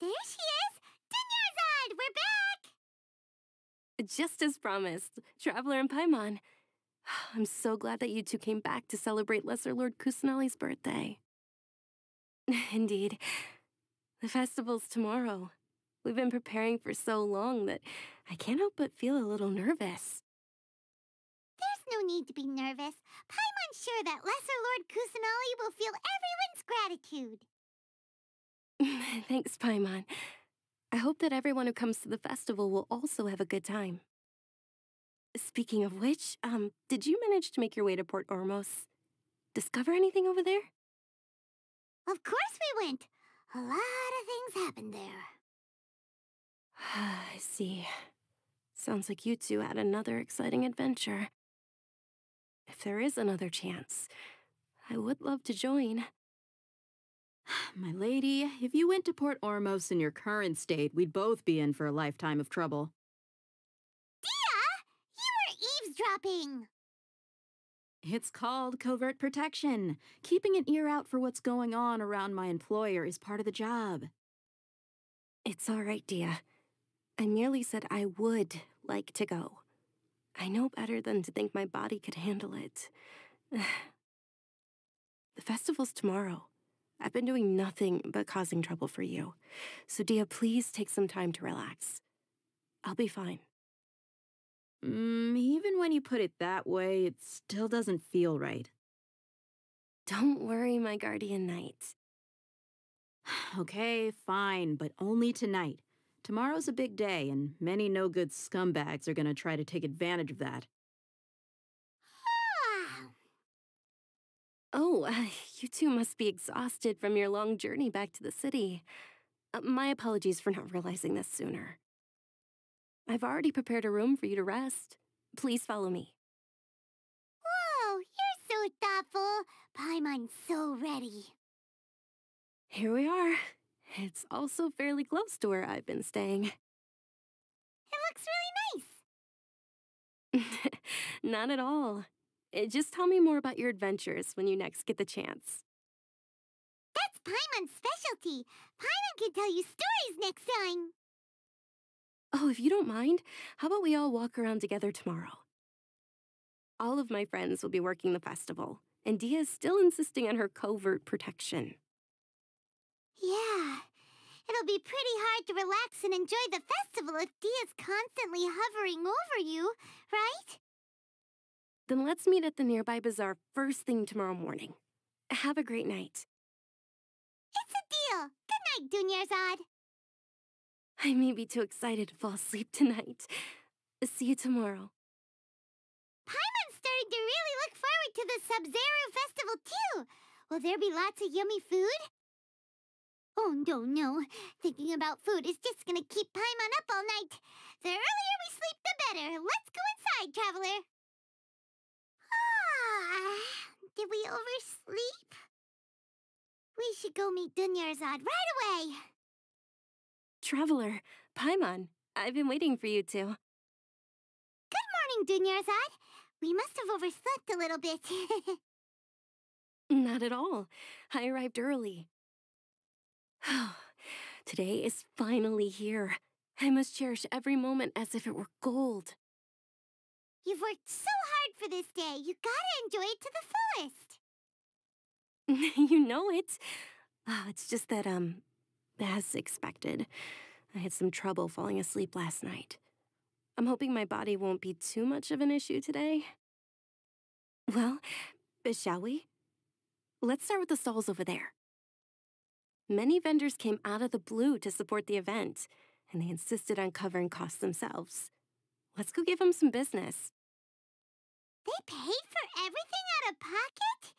There she is! Dunyarzad, we're back! Just as promised, Traveler and Paimon. I'm so glad that you two came back to celebrate Lesser Lord Kusanali's birthday. Indeed. The festival's tomorrow. We've been preparing for so long that I can't help but feel a little nervous. There's no need to be nervous. Paimon's sure that Lesser Lord Kusanali will feel everyone's gratitude. Thanks, Paimon. I hope that everyone who comes to the festival will also have a good time. Speaking of which, um, did you manage to make your way to Port Ormos? Discover anything over there? Of course we went. A lot of things happened there. I see. Sounds like you two had another exciting adventure. If there is another chance, I would love to join. My lady, if you went to Port Ormos in your current state, we'd both be in for a lifetime of trouble. Dehya! You were eavesdropping! It's called covert protection. Keeping an ear out for what's going on around my employer is part of the job. It's all right, Dehya. I merely said I would like to go. I know better than to think my body could handle it. the festival's tomorrow. I've been doing nothing but causing trouble for you. So, Dehya, please take some time to relax. I'll be fine. Mm, even when you put it that way, it still doesn't feel right. Don't worry, my guardian knight. okay, fine, but only tonight. Tomorrow's a big day, and many no-good scumbags are gonna try to take advantage of that. Oh, uh, you two must be exhausted from your long journey back to the city. Uh, my apologies for not realizing this sooner. I've already prepared a room for you to rest. Please follow me. Whoa, you're so thoughtful. Paimon's so ready. Here we are. It's also fairly close to where I've been staying. It looks really nice. Not at all. Eh, just tell me more about your adventures when you next get the chance. That's Paimon's specialty. Paimon can tell you stories next time. Oh, if you don't mind, how about we all walk around together tomorrow? All of my friends will be working the festival, and Dehya is still insisting on her covert protection. Yeah, it'll be pretty hard to relax and enjoy the festival if Dehya's constantly hovering over you, right? Then let's meet at the nearby bazaar first thing tomorrow morning. Have a great night. It's a deal. Good night, Dunyarzad. I may be too excited to fall asleep tonight. See you tomorrow. Paimon's starting to really look forward to the Sabzeruz Festival too. Will there be lots of yummy food? Oh, no, no. Thinking about food is just gonna keep Paimon up all night. The earlier we sleep, the better. Let's go inside, Traveler. Ah, did we oversleep? We should go meet Dunyarzad right away. Traveler, Paimon, I've been waiting for you two. Good morning, Dunyarzad. We must have overslept a little bit. Not at all. I arrived early. Today is finally here. I must cherish every moment as if it were gold. You've worked so hard for this day. You gotta enjoy it to the fullest. you know it. Oh, it's just that, um, as expected, I had some trouble falling asleep last night. I'm hoping my body won't be too much of an issue today. Well, shall we? Let's start with the stalls over there. Many vendors came out of the blue to support the event, and they insisted on covering costs themselves. Let's go give them some business. They paid for everything out of pocket?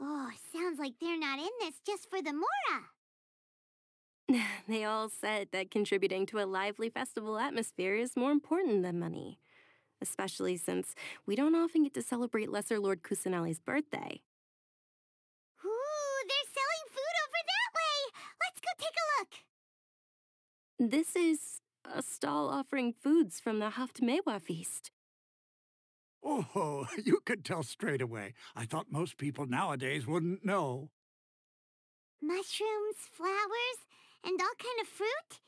Oh, sounds like they're not in this just for the Mora. they all said that contributing to a lively festival atmosphere is more important than money, especially since we don't often get to celebrate Lesser Lord Kusanali's birthday. Ooh, they're selling food over that way! Let's go take a look! This is a stall offering foods from the Haftmewa feast. Oh, you could tell straight away. I thought most people nowadays wouldn't know. Mushrooms, flowers, and all kind of fruit.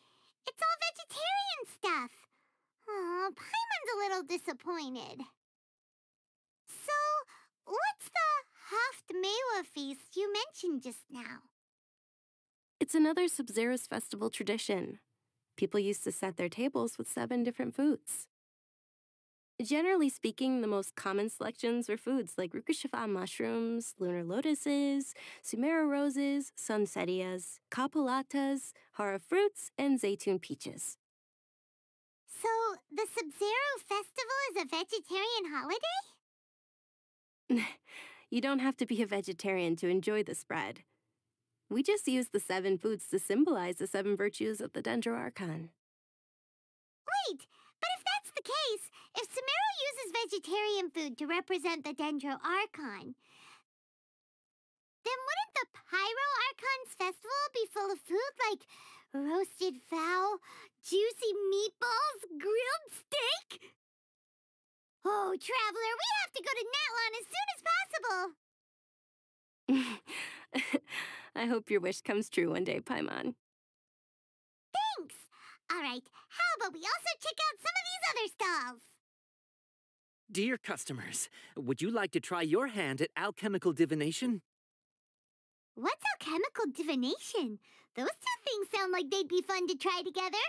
It's all vegetarian stuff. Oh, Paimon's a little disappointed. So, what's the Haft feast you mentioned just now? It's another Sabzeruz festival tradition. People used to set their tables with seven different foods. Generally speaking, the most common selections were foods like Rukkhashava mushrooms, lunar lotuses, Sumeru roses, sunsettias, kalpalatas, harra fruits, and zaytun peaches. So, the Sabzeruz festival is a vegetarian holiday? you don't have to be a vegetarian to enjoy the spread. We just use the seven foods to symbolize the seven virtues of the Dendro Archon. Wait, but if that's the case, if Sumeru uses vegetarian food to represent the Dendro Archon, then wouldn't the Pyro Archon's festival be full of food like roasted fowl, juicy meatballs, grilled steak? Oh, Traveler, we have to go to Natlan as soon as possible! I hope your wish comes true one day, Paimon. Thanks! All right, how about we also check out some of these other stalls? Dear customers, would you like to try your hand at alchemical divination? What's alchemical divination? Those two things sound like they'd be fun to try together.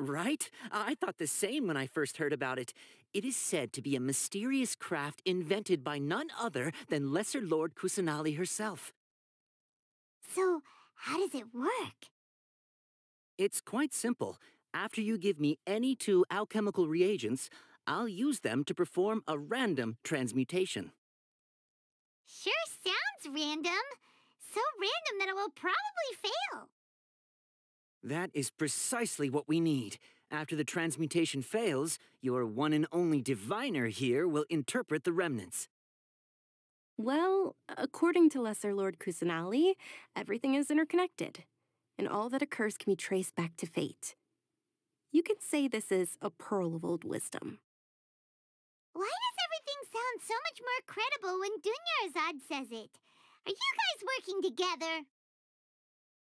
Right? Uh, I thought the same when I first heard about it. It is said to be a mysterious craft invented by none other than Lesser Lord Kusanali herself. So, how does it work? It's quite simple. After you give me any two alchemical reagents, I'll use them to perform a random transmutation. Sure sounds random. So random that it will probably fail. That is precisely what we need. After the transmutation fails, your one and only diviner here will interpret the remnants. Well, according to Lesser Lord Kusanali, everything is interconnected and all that occurs can be traced back to fate. You could say this is a pearl of old wisdom. Why does everything sound so much more credible when Dunyarzad says it? Are you guys working together?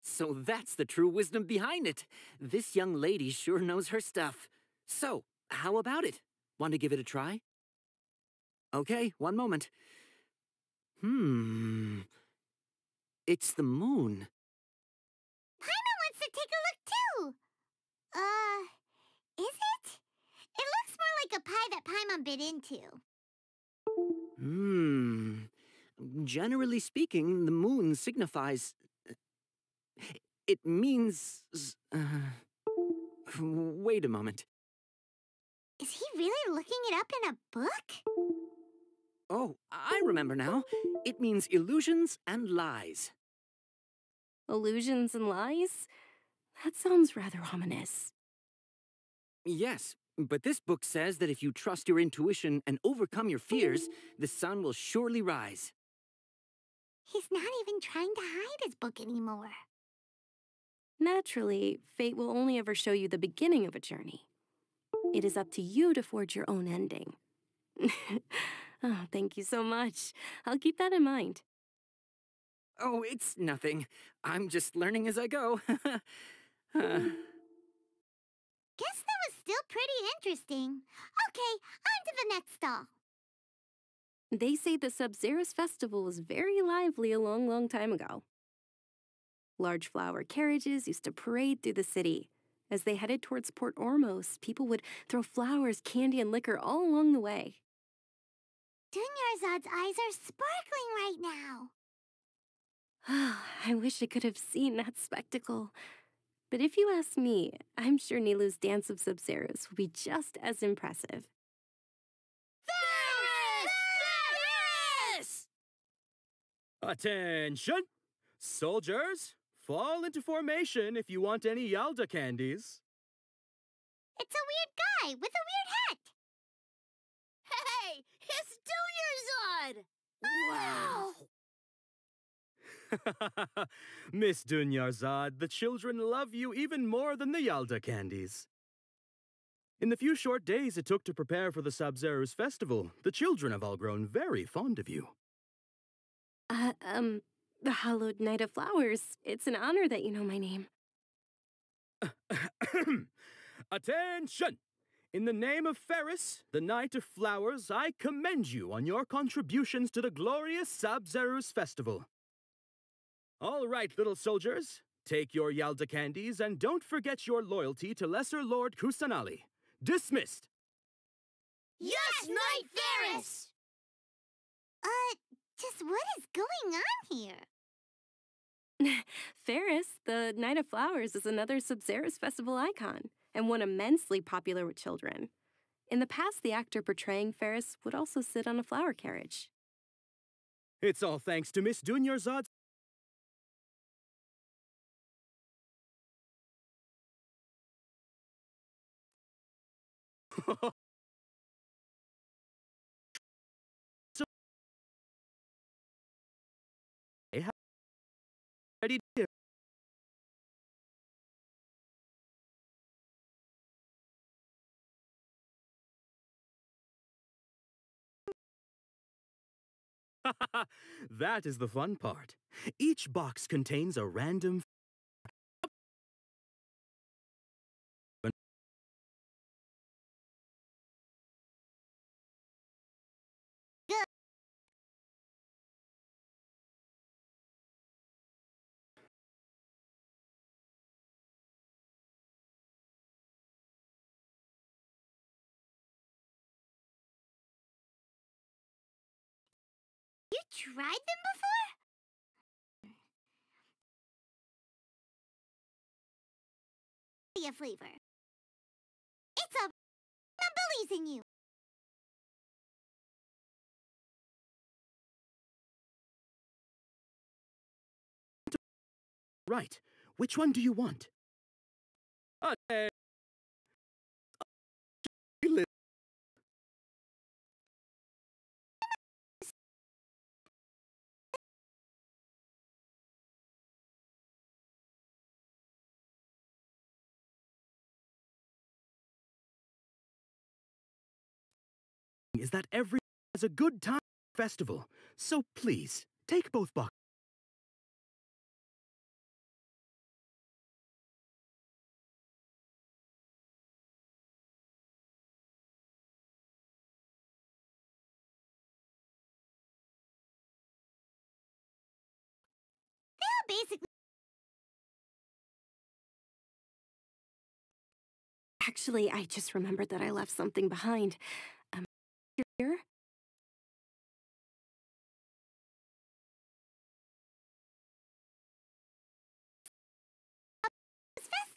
So that's the true wisdom behind it. This young lady sure knows her stuff. So, how about it? Want to give it a try? Okay, one moment. Hmm. It's the moon. Paimon wants to take a look too. Uh, is it? It looks more like a pie that Paimon bit into. Hmm. Generally speaking, the moon signifies... It means... Uh, wait a moment. Is he really looking it up in a book? Oh, I remember now. It means illusions and lies illusions and lies? That sounds rather ominous. Yes, but this book says that if you trust your intuition and overcome your fears, the sun will surely rise. He's not even trying to hide his book anymore. Naturally, fate will only ever show you the beginning of a journey. It is up to you to forge your own ending. oh, thank you so much. I'll keep that in mind. Oh, it's nothing. I'm just learning as I go. uh. Still pretty interesting. Okay, on to the next stall. They say the Sabzeruz festival was very lively a long, long time ago. Large flower carriages used to parade through the city. As they headed towards Port Ormos, people would throw flowers, candy, and liquor all along the way. Dunyarzad's eyes are sparkling right now. I wish I could have seen that spectacle. But if you ask me, I'm sure Nilou's Dance of Sabzeruz will be just as impressive. Varys! Attention! Soldiers, fall into formation if you want any Yalda candies. It's a weird guy with a weird hat. Hey, it's Dunyarzad! Wow! Miss Dunyarzad, the children love you even more than the Yalda candies. In the few short days it took to prepare for the Sabzeruz festival, the children have all grown very fond of you. Uh, um, the Hallowed Knight of Flowers. It's an honor that you know my name. Attention! In the name of Ferris, the Knight of Flowers, I commend you on your contributions to the glorious Sabzeruz festival. All right, little soldiers, take your Yalda candies and don't forget your loyalty to Lesser Lord Kusanali. Dismissed! Yes, Knight Ferris! Uh, just what is going on here? Ferris, the Knight of Flowers, is another Sabzeruz festival icon and one immensely popular with children. In the past, the actor portraying Ferris would also sit on a flower carriage. It's all thanks to Miss Dunyarzad's So- Ready to that is the fun part. Each box contains a random You tried them before? Be a flavor. It's a. I'm believes in you. Right. Which one do you want? Okay. Is that every has a good time festival. So please, take both boxes. Basically. Actually, I just remembered that I left something behind. Here?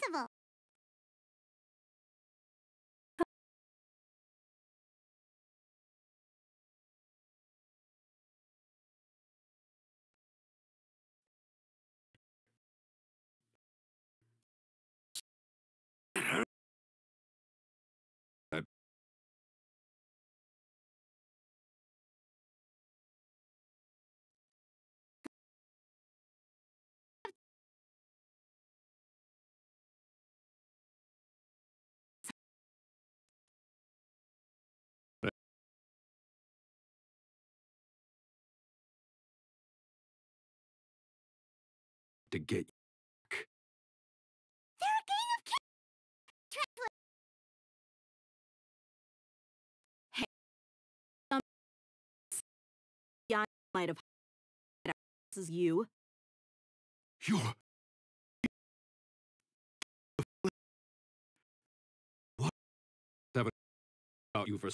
festival. To get They're a gang of. Try Might have. This is you. you. What? Haven't about you for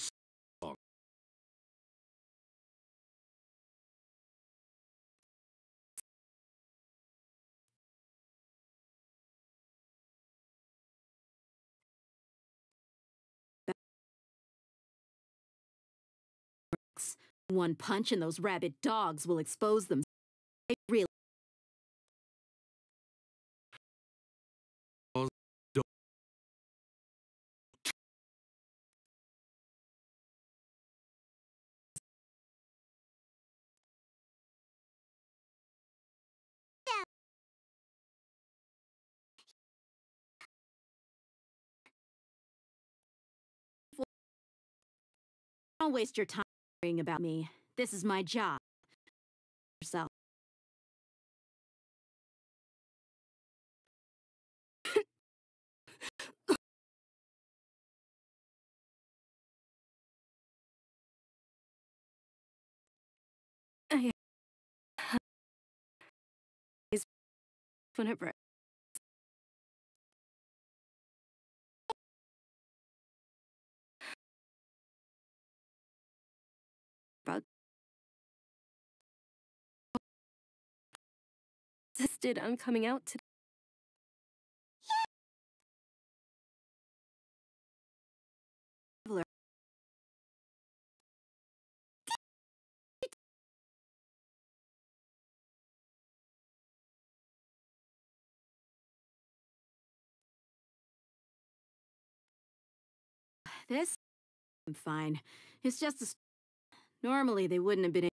One punch and those rabid dogs will expose them. I really. Don't waste your time worrying about me. This is my job. Yourself. when it broke. Insisted on coming out today. This? I'm fine. It's just a. Normally, they wouldn't have been.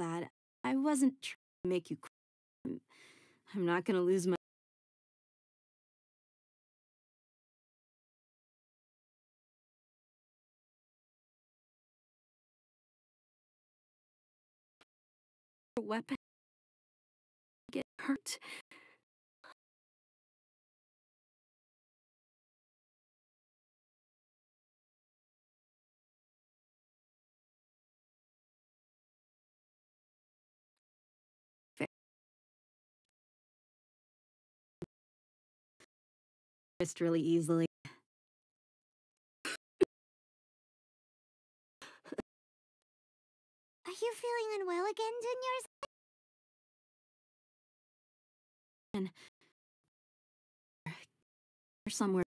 Odd. I wasn't trying to make you cry. I'm- not gonna lose my. weapon get hurt. Wrist really easily. Are you feeling unwell again, Juniors? Or somewhere.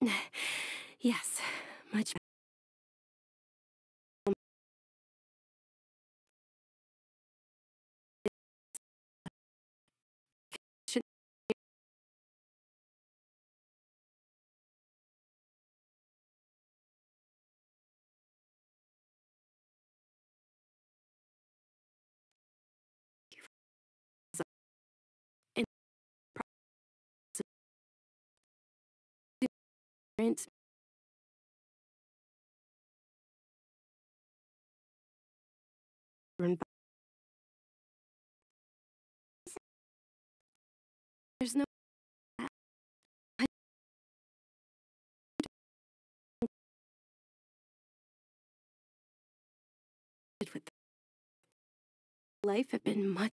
yes, much parents There's no with life have been much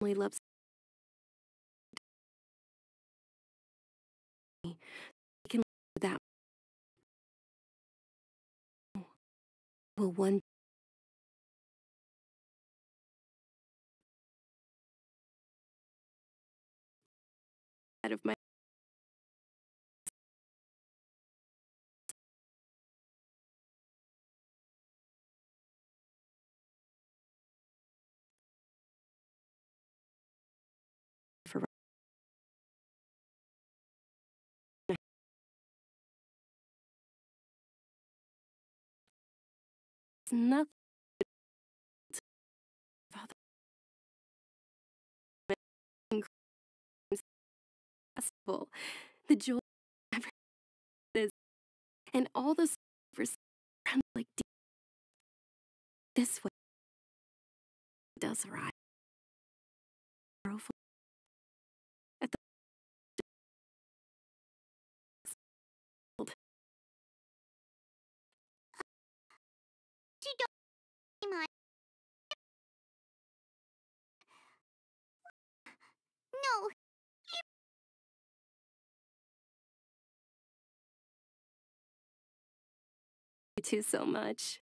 more loves that oh, will one out of my nothing Father possible. The joy is and all the around like this way does arrive. no! You too, so much.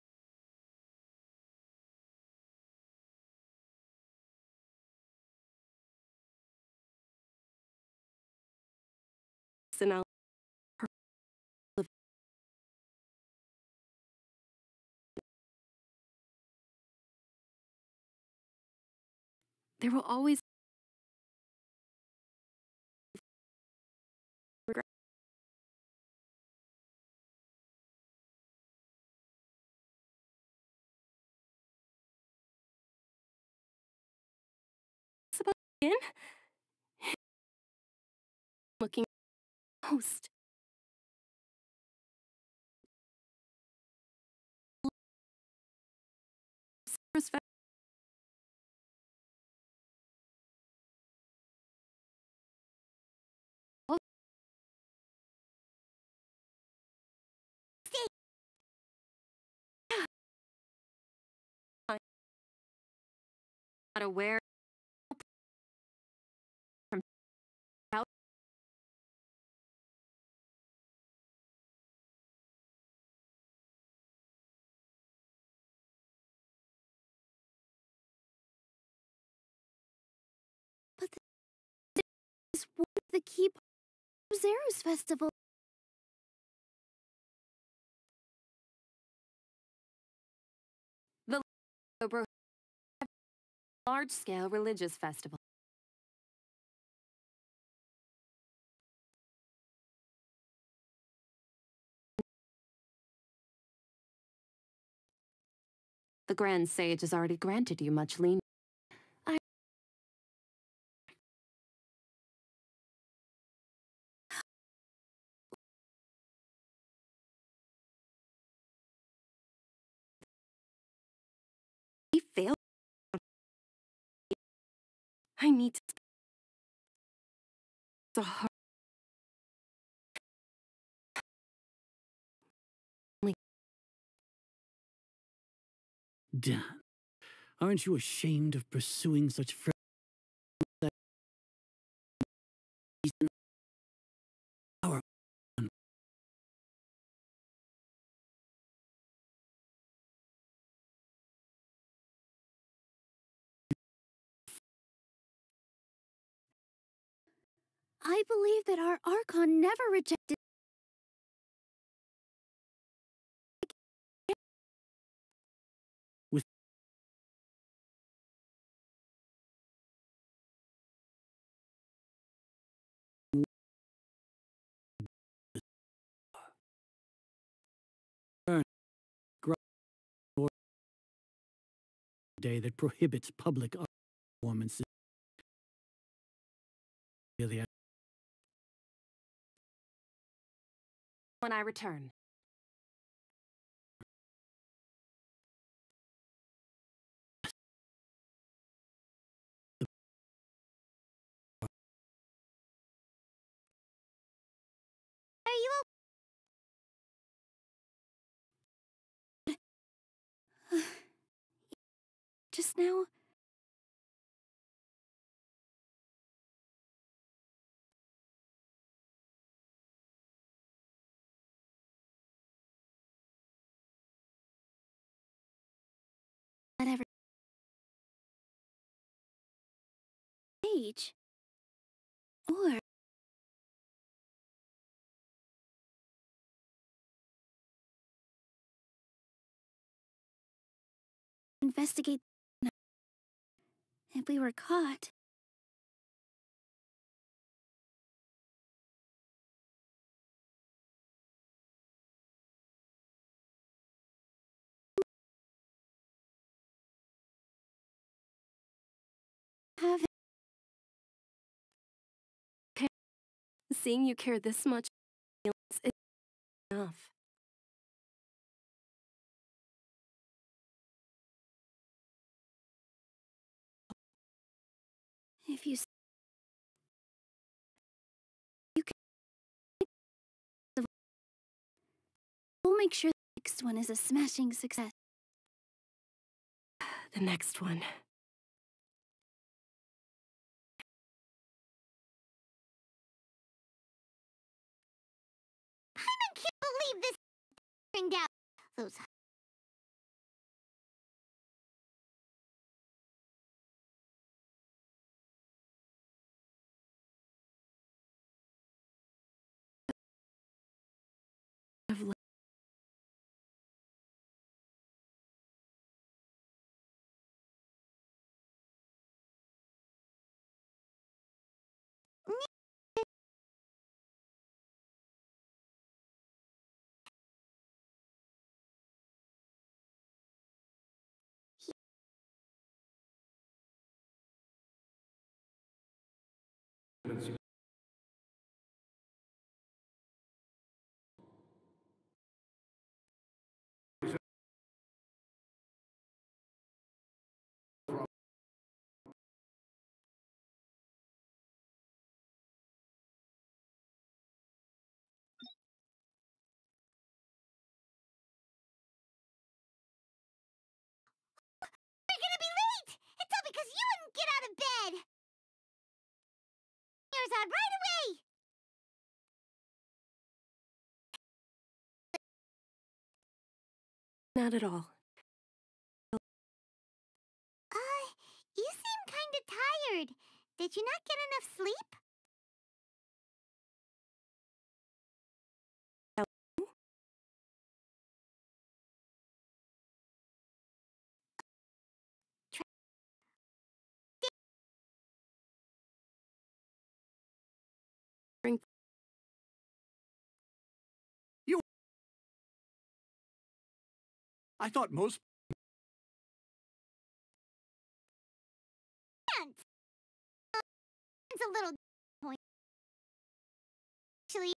So I'll There will always in. Looking host. Not aware the key Zero's festival. The large-scale religious festival. The Grand Sage has already granted you much leniency. I need to. A hard. Dan, aren't you ashamed of pursuing such friends? I believe that our Archon never rejected. day that prohibits public performances. When I return. Just now? Whatever. Age. Or. Investigate. If we were caught. Seeing you care this much is enough. if you you can we'll make sure the next one is a smashing success. The next one. I because you wouldn't get out of bed! Here's on right away! Not at all. Uh, you seem kinda tired. Did you not get enough sleep? I thought most It's a little point. Actually,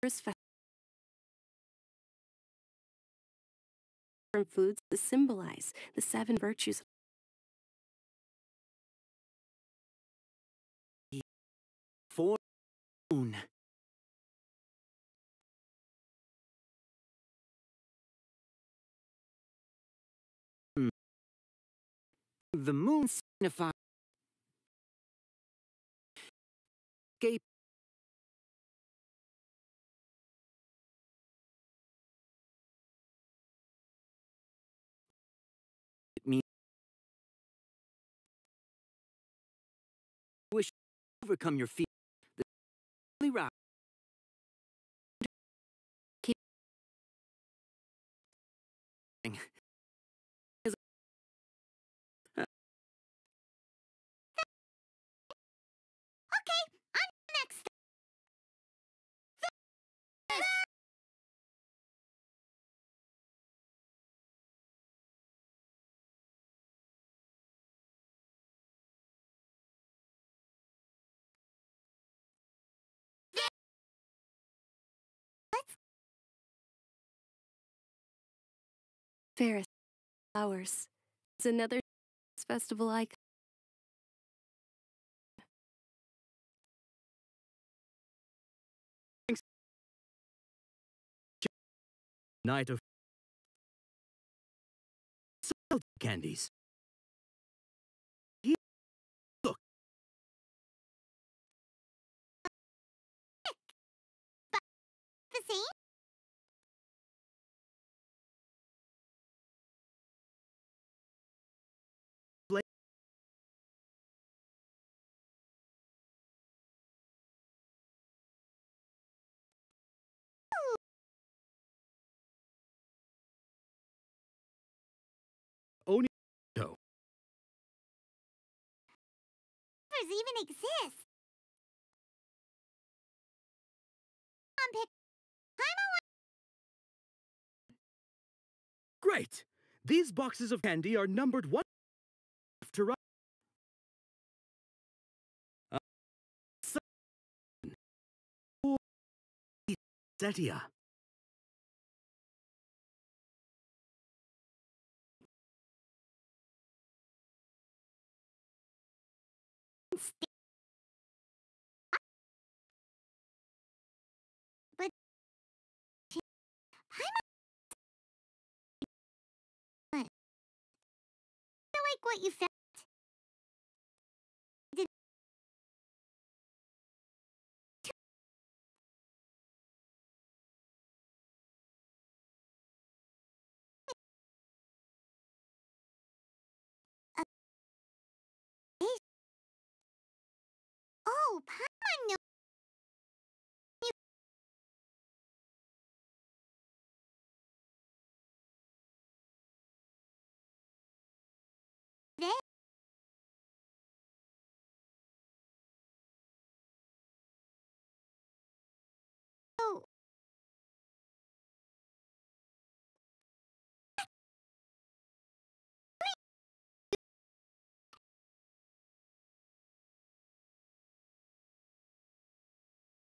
Ferris from foods that symbolize the seven virtues. For The moon signifies escape. Wish overcome your fear. The only route. Keep- Ferris flowers. It's another festival icon. Night of candies. Even exist. Great! These boxes of candy are numbered one to right. Uh. Setia. What you found. Oh, Paimon knows. Oh.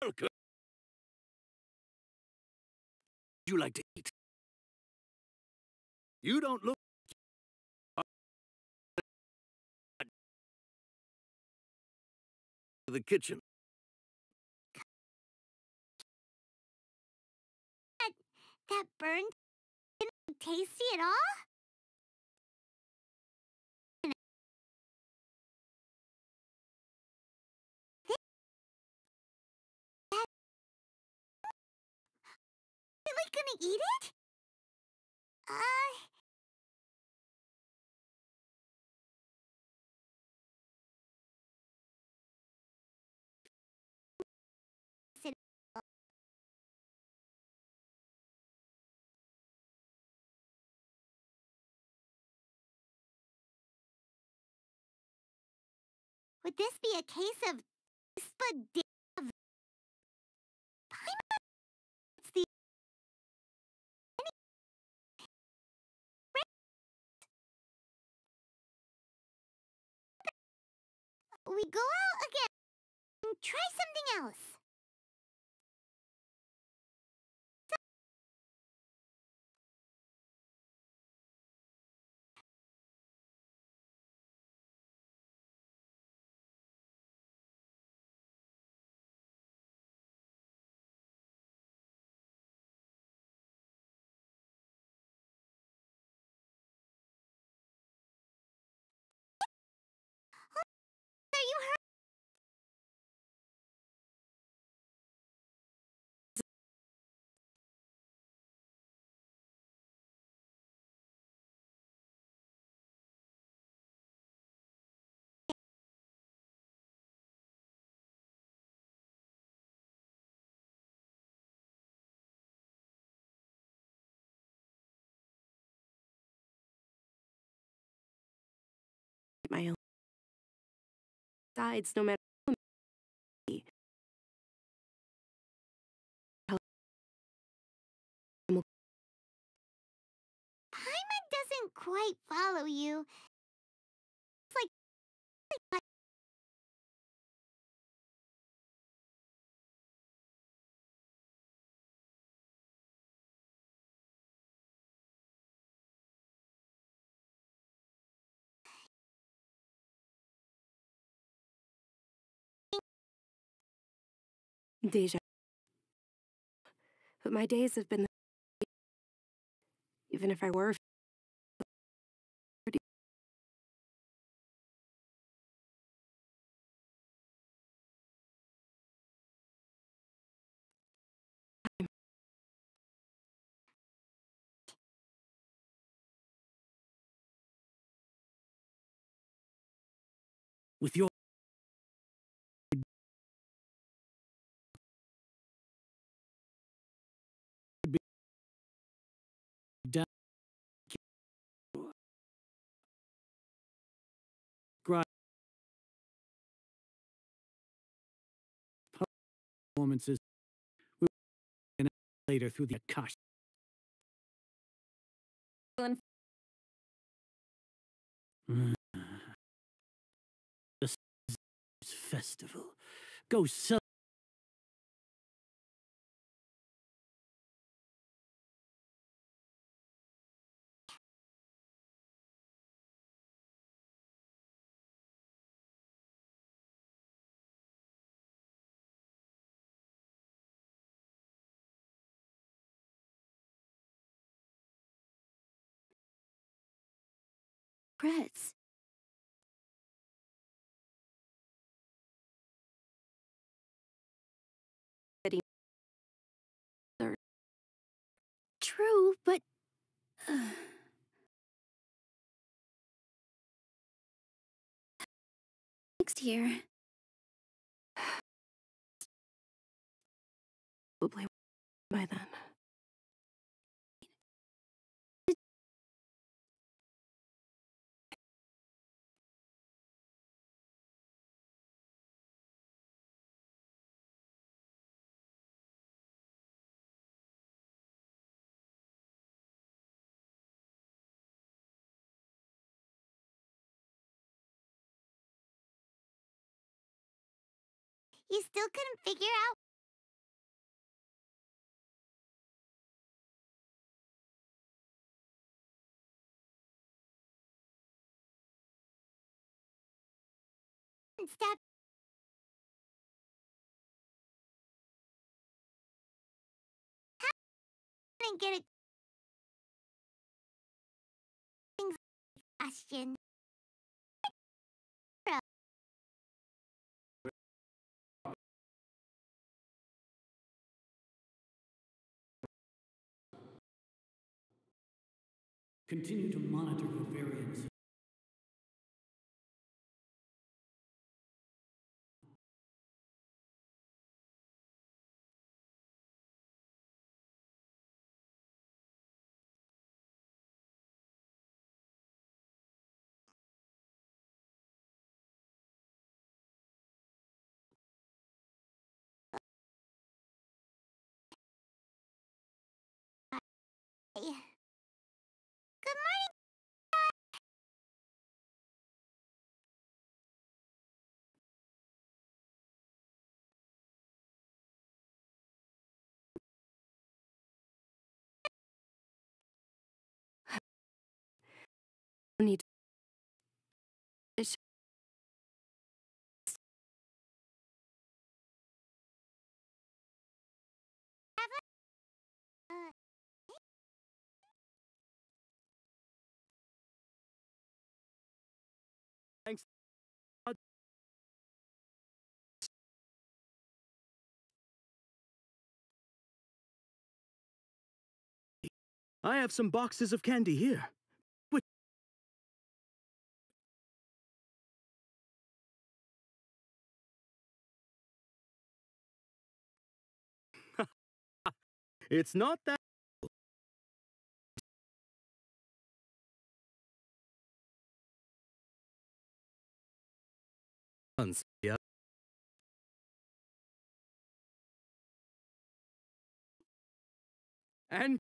Would you like to eat? You don't look. The kitchen. That that burned didn't tasty at all? really gonna eat it? Uh... Would this be a case of? It's the we go out again. and Try something else. My own sides no matter how. Paimon doesn't quite follow you. Dehya. But my days have been even if I were With your performances we will later through the Akash. The festival. Go sell. Kretz. True, but. Next year. probably by then. You still couldn't figure out step and get a question. Continue to monitor for variants. Good morning. need I have some boxes of candy here. It's not that. And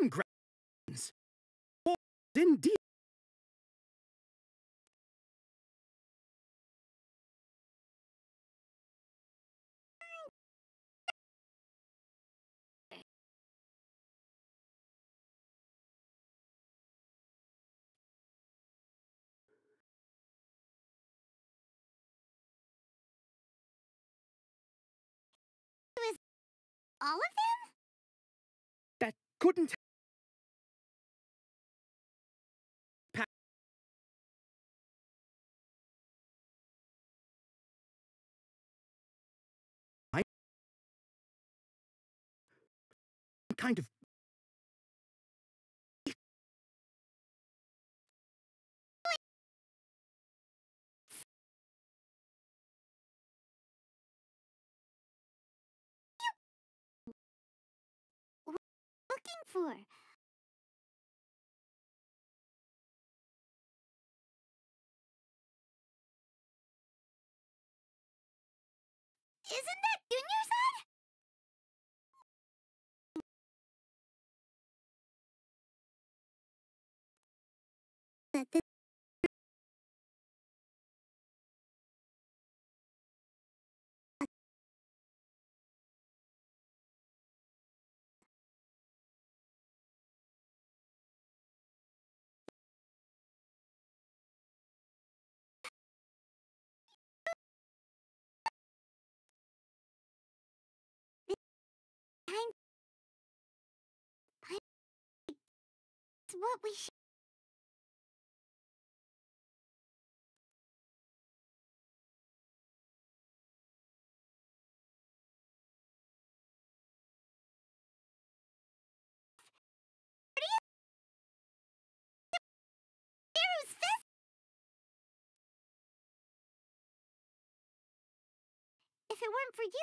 Congratulations. Indeed. all of them? That couldn't kind of Looking for? Isn't that Junior-san? Kind It's what we should. It weren't for you,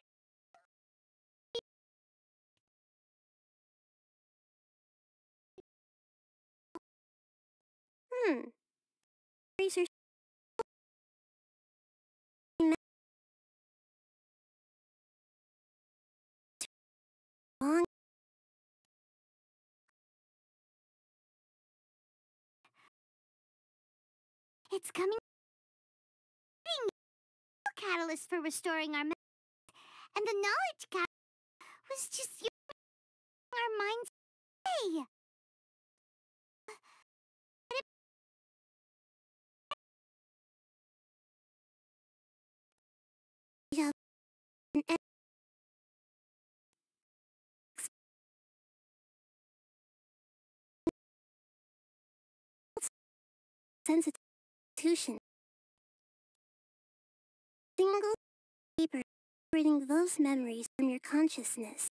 Hmm. Long. it's coming. Catalyst for restoring our and the knowledge gap was just your our minds away. Sensitive institution. Single paper separating those memories from your consciousness.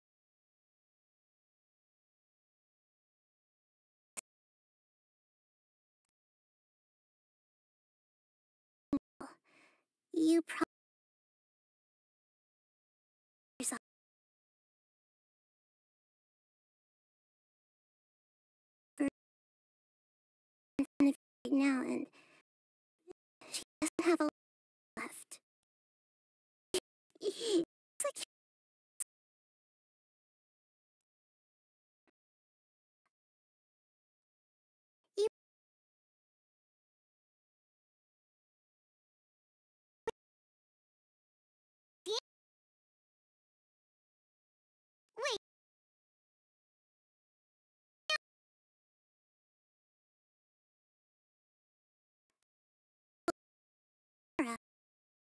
You probably now and she doesn't have a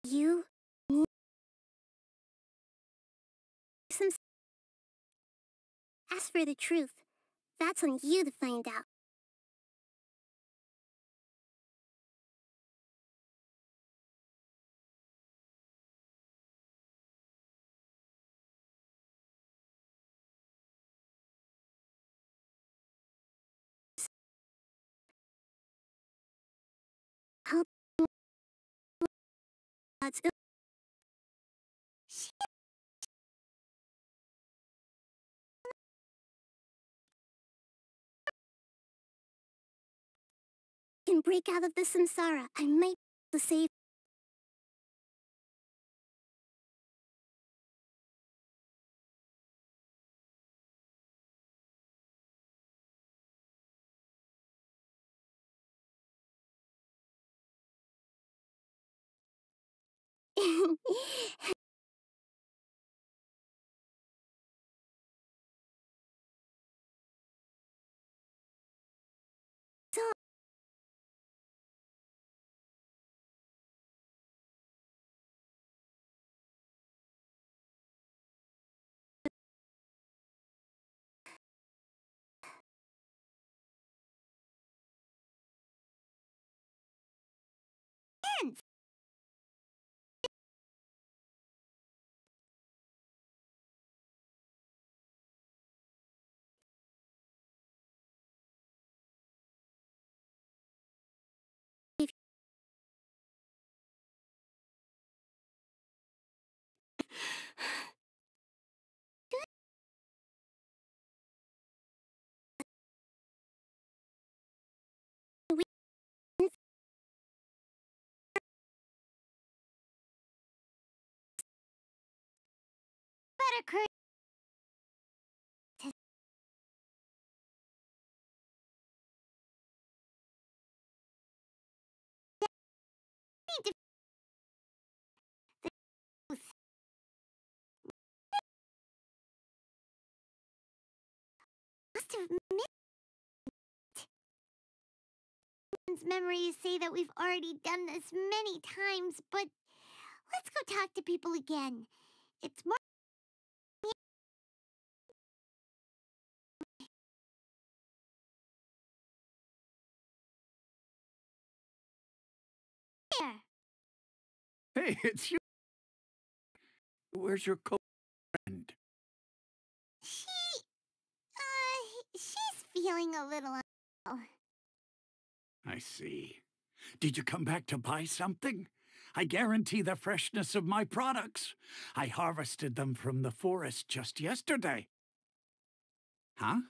You need some. As for the truth, that's on you to find out. Can break out of the samsara. I might be to save. So better. Must have missed. Memories say that we've already done this many times, but let's go talk to people again. It's more. There. Hey, it's you. Where's your co-friend? She, uh, she's feeling a little. un- oh. I see. Did you come back to buy something? I guarantee the freshness of my products. I harvested them from the forest just yesterday. Huh?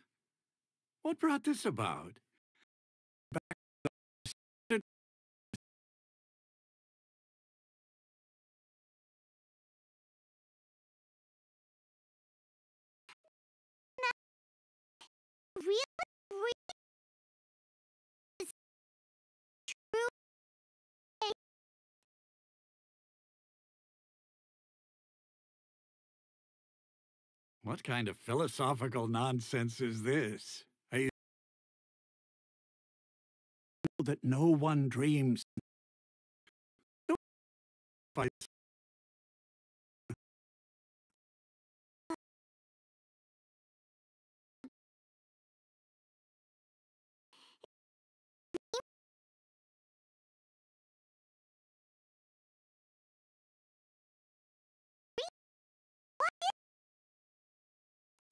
What brought this about? Really, really true. What kind of philosophical nonsense is this? I that no one dreams.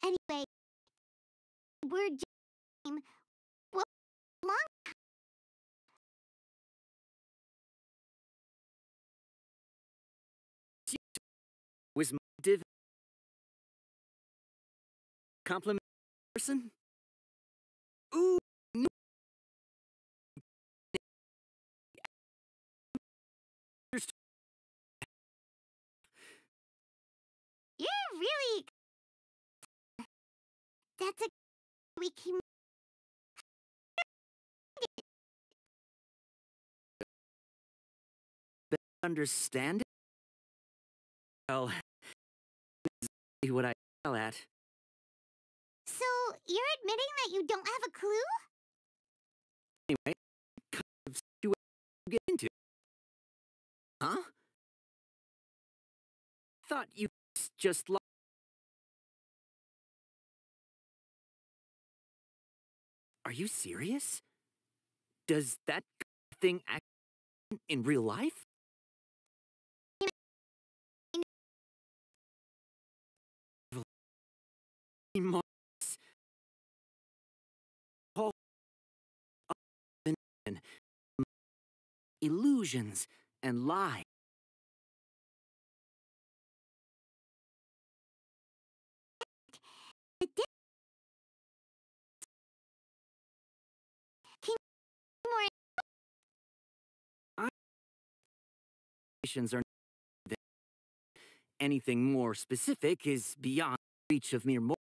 Anyway, we're just what long Was my div compliment person? Ooh, That's a we can understand it? Well, what I yell at. So, you're admitting that you don't have a clue? Anyway, kind of situation to get into. Huh? Thought you just lo- Are you serious? Does that thing act in real life? Illusions and lies. Situations are anything more specific is beyond reach of mere mortals.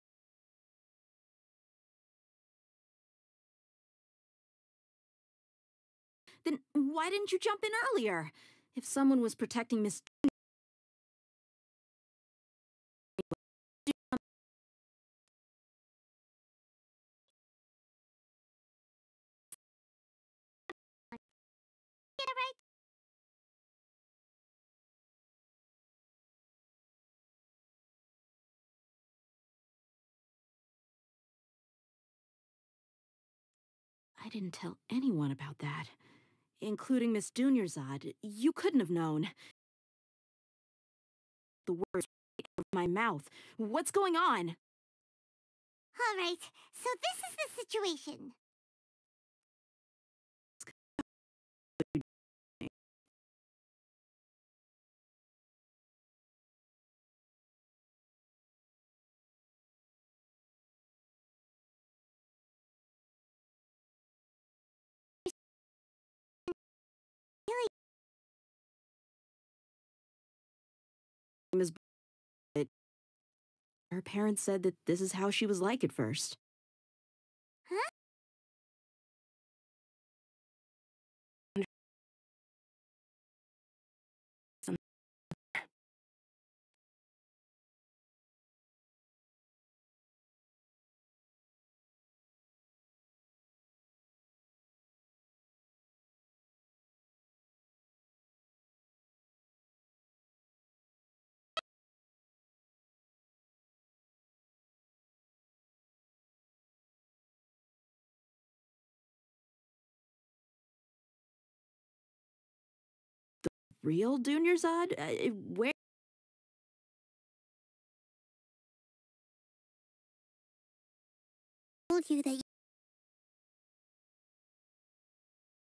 Then why didn't you jump in earlier? If someone was protecting Miss. I didn't tell anyone about that, including Miss Dunyarzad. You couldn't have known. The words out of my mouth. What's going on? All right, so this is the situation. Her parents said that this is how she was like at first. real Dunyarzad? Uh, eh, where? told you that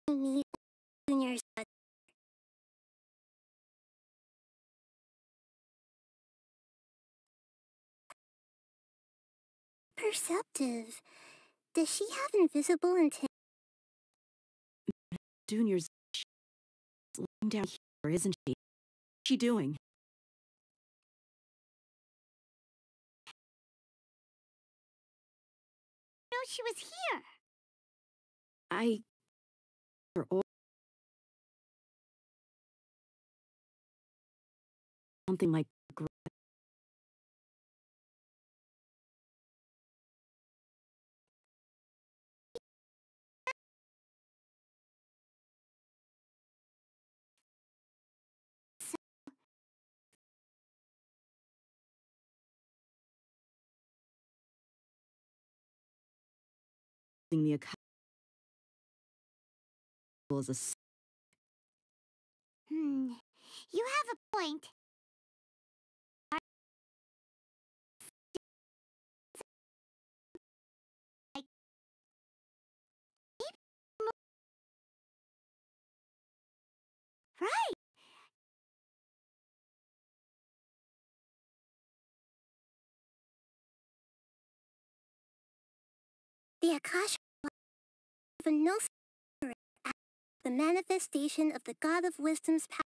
you need Dunyarzad. Perceptive. Does she have invisible intent? Dunyarzad down isn't she? What's she doing? No, she was here. I. Something like the account as a Hmm. You have a point. Right. The Akasha no spirit, the manifestation of the God of Wisdom's power.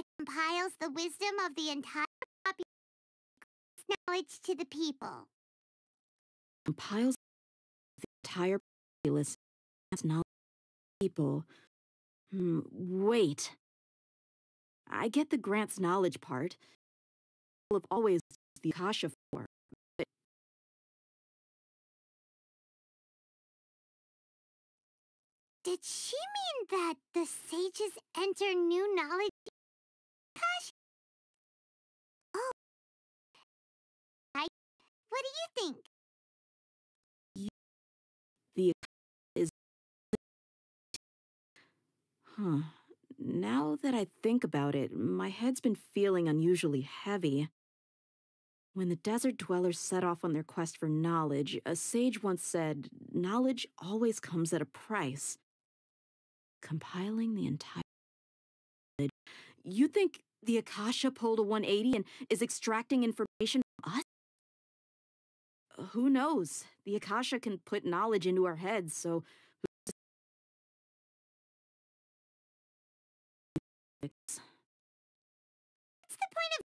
It compiles the wisdom of the entire population, knowledge to the people. Compiles the entire populace knowledge people. Hmm, wait. I get the grant's knowledge part. Have always the Akasha for. But Did she mean that the sages enter new knowledge? What do you think? the is. Huh. Now that I think about it, my head's been feeling unusually heavy. When the desert dwellers set off on their quest for knowledge, a sage once said, Knowledge always comes at a price. Compiling the entire. You think the Akasha pulled a 180 and is extracting information from us? Who knows? The Akasha can put knowledge into our heads, so. What's the point of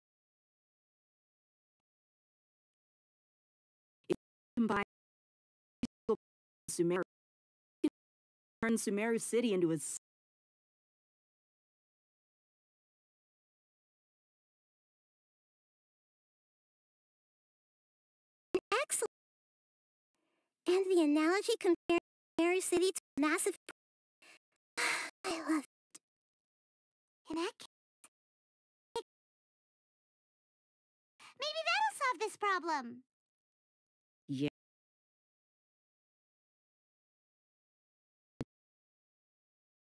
combine Sumeru turn Sumeru City into a And the analogy compares Mary City to a massive. I love in that case? Maybe that'll solve this problem. Yeah.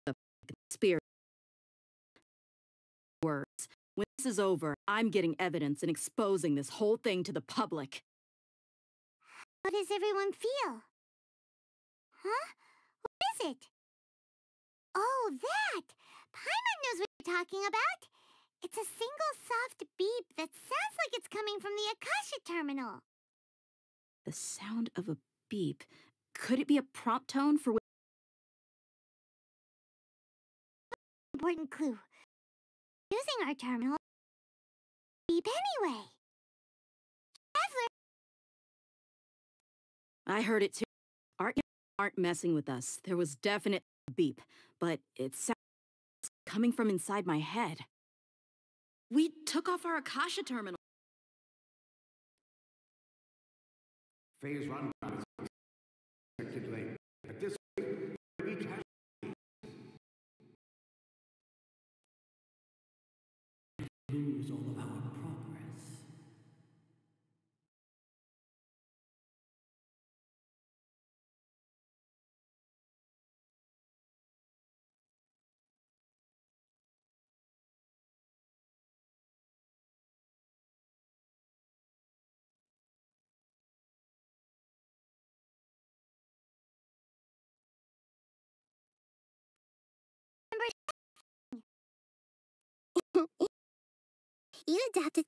The spirit words. When this is over, I'm getting evidence and exposing this whole thing to the public. How does everyone feel? Huh? What is it? Oh, that! Paimon knows what you're talking about. It's a single soft beep that sounds like it's coming from the Akasha terminal. The sound of a beep. Could it be a prompt tone for Important clue. Using our terminal. Beep anyway. I heard it too. Aren't aren't messing with us. There was definite beep, but it sounds coming from inside my head. We took off our Akasha terminal. Phase run is expected late. At this rate, we reach Lose all of our You adapted.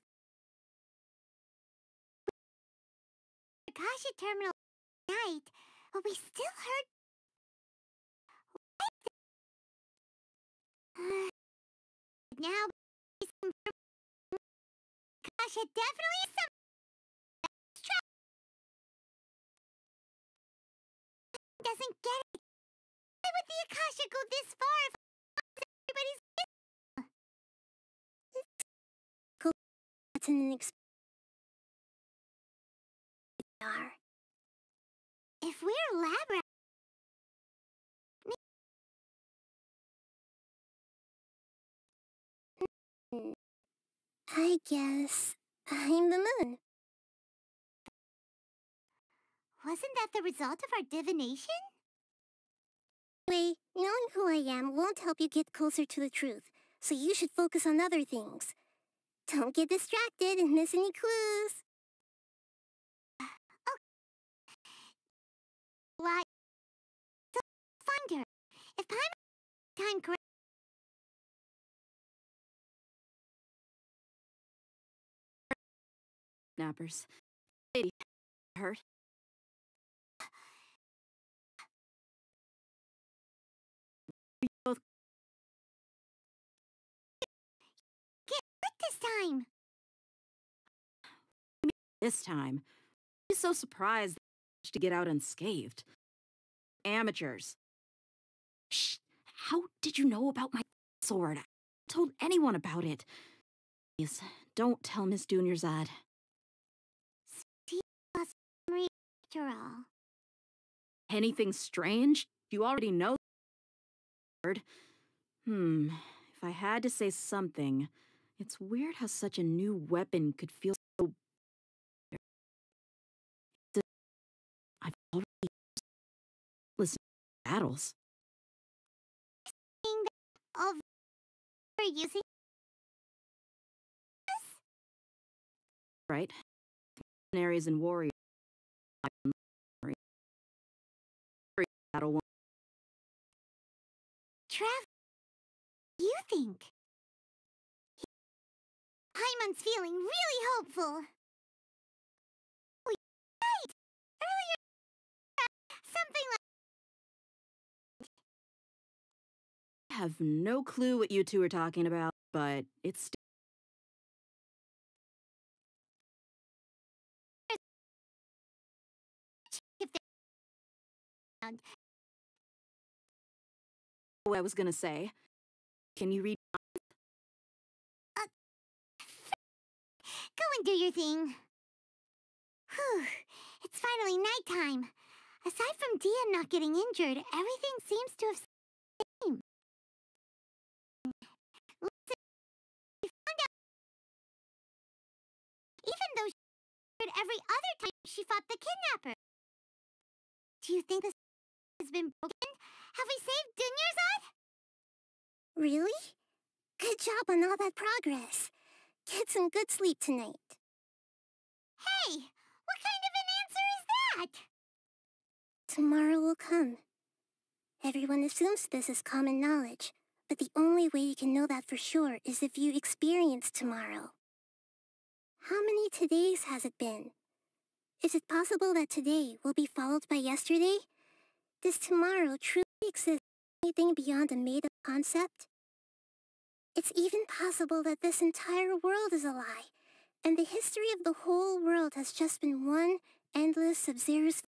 Akasha Terminal night, but we still heard. Uh, now, Akasha definitely some. Doesn't get it. Why would the Akasha go this far if everybody's That's an ex- are. If we're lab rats, hmm. I guess I'm the moon. wasn't that the result of our divination? Anyway, knowing who I am won't help you get closer to the truth, so you should focus on other things. Don't get distracted and miss any clues. Why? So, find her. If time time correct. Nappers. Lady, hurt. This time. this time. He's so surprised to get out unscathed. Amateurs. Shh! How did you know about my sword? I told anyone about it. Please, don't tell Miss Dunyarzad. After all. Anything strange? You already know. Hmm, if I had to say something, it's weird how such a new weapon could feel so. I've already listened to battles. Saying that all we're using right? Mercenaries and warriors. Battle one. Trav, you think? Paimon's feeling really hopeful. Oh, right! Earlier, something like I have no clue what you two are talking about, but it's st- if they found. what I was gonna say. Can you read? Go and do your thing. Whew, it's finally nighttime. Aside from Dehya not getting injured, everything seems to have same. Listen, we found out even though she every other time she fought the kidnapper. Do you think this has been broken? Have we saved Dunyarzad? Really? Good job on all that progress. Get some good sleep tonight. Hey, what kind of an answer is that? Tomorrow will come. Everyone assumes this is common knowledge, but the only way you can know that for sure is if you experience tomorrow. How many todays has it been? Is it possible that today will be followed by yesterday? Does tomorrow truly exist anything beyond a made-up concept? It's even possible that this entire world is a lie, and the history of the whole world has just been one endless Sabzeruz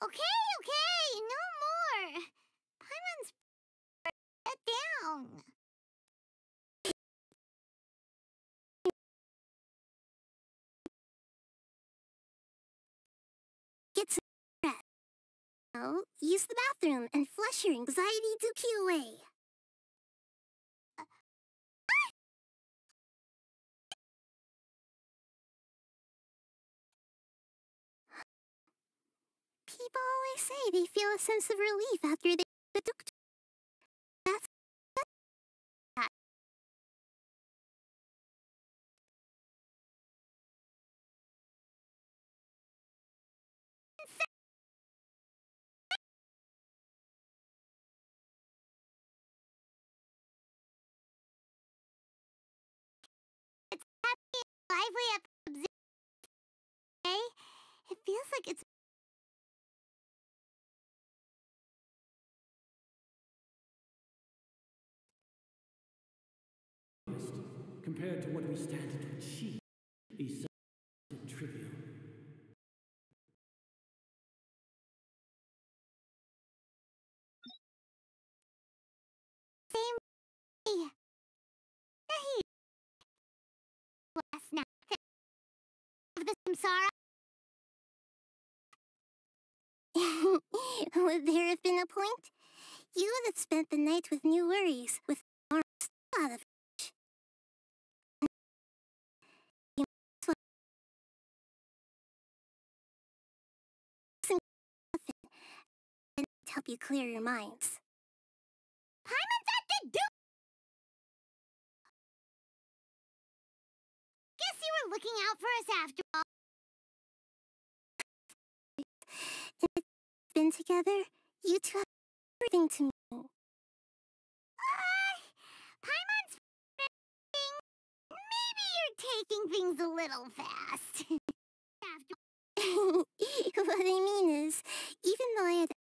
Okay, okay, no more. Paimon's get down. Get some rest. Oh, use the bathroom and flush your anxiety dookie away. People always say they feel a sense of relief after they the duk lively up. It feels like it's compared to what we stand to achieve, is something trivial. Last night of the samsara. Would there have been a point? You would have spent the night with new worries, with still out of help you clear your minds. Paimon's at the door. Guess you were looking out for us after all. Been together, you two have everything to me. Uh, Paimon's maybe you're taking things a little fast. what I mean is, even though I had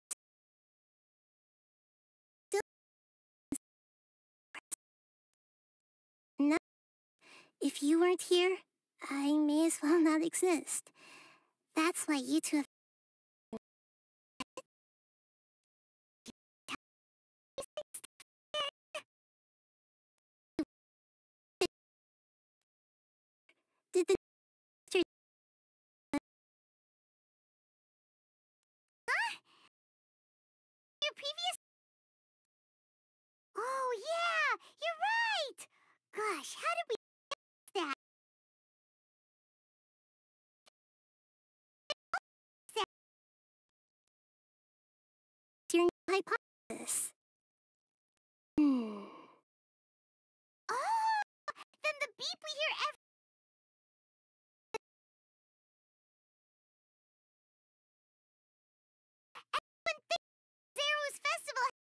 if you weren't here, I may as well not exist. That's why you two have did the your previous. Oh yeah, you're right. Gosh, how did we hypothesis? Hmm. Oh, then the beep we hear every. Festival.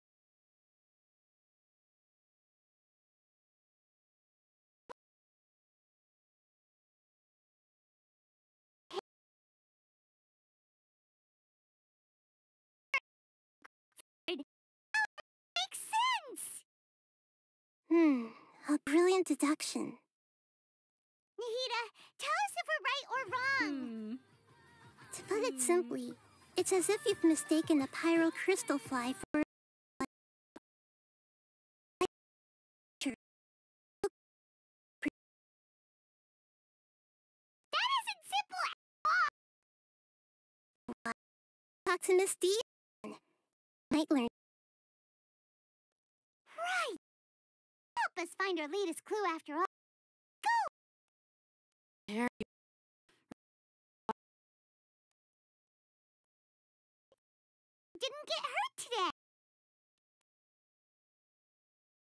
Hmm. A brilliant deduction. Nahida, tell us if we're right or wrong. To put it simply, it's as if you've mistaken a pyro crystal fly for That isn't simple at talk to Miss D. Might learn. Right. Help us find our latest clue after all. Harry, Didn't get hurt today.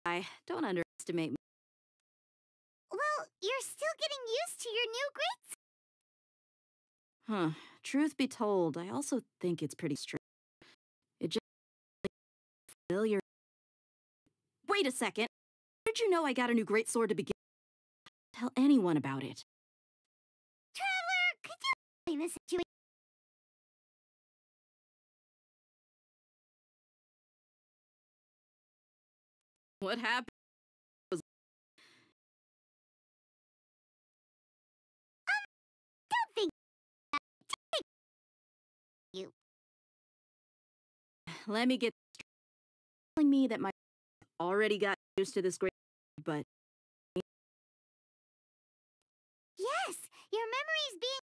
I don't underestimate me. Well, you're still getting used to your new grades. Huh. Truth be told, I also think it's pretty strange. It just familiar. Wait a second. How did you know I got a new great sword to begin? Tell anyone about it. Traveler, could you explain the situation? What happened? Um, don't think that. You. Let me get telling me that my already got used to this great, but Yes, your memory's being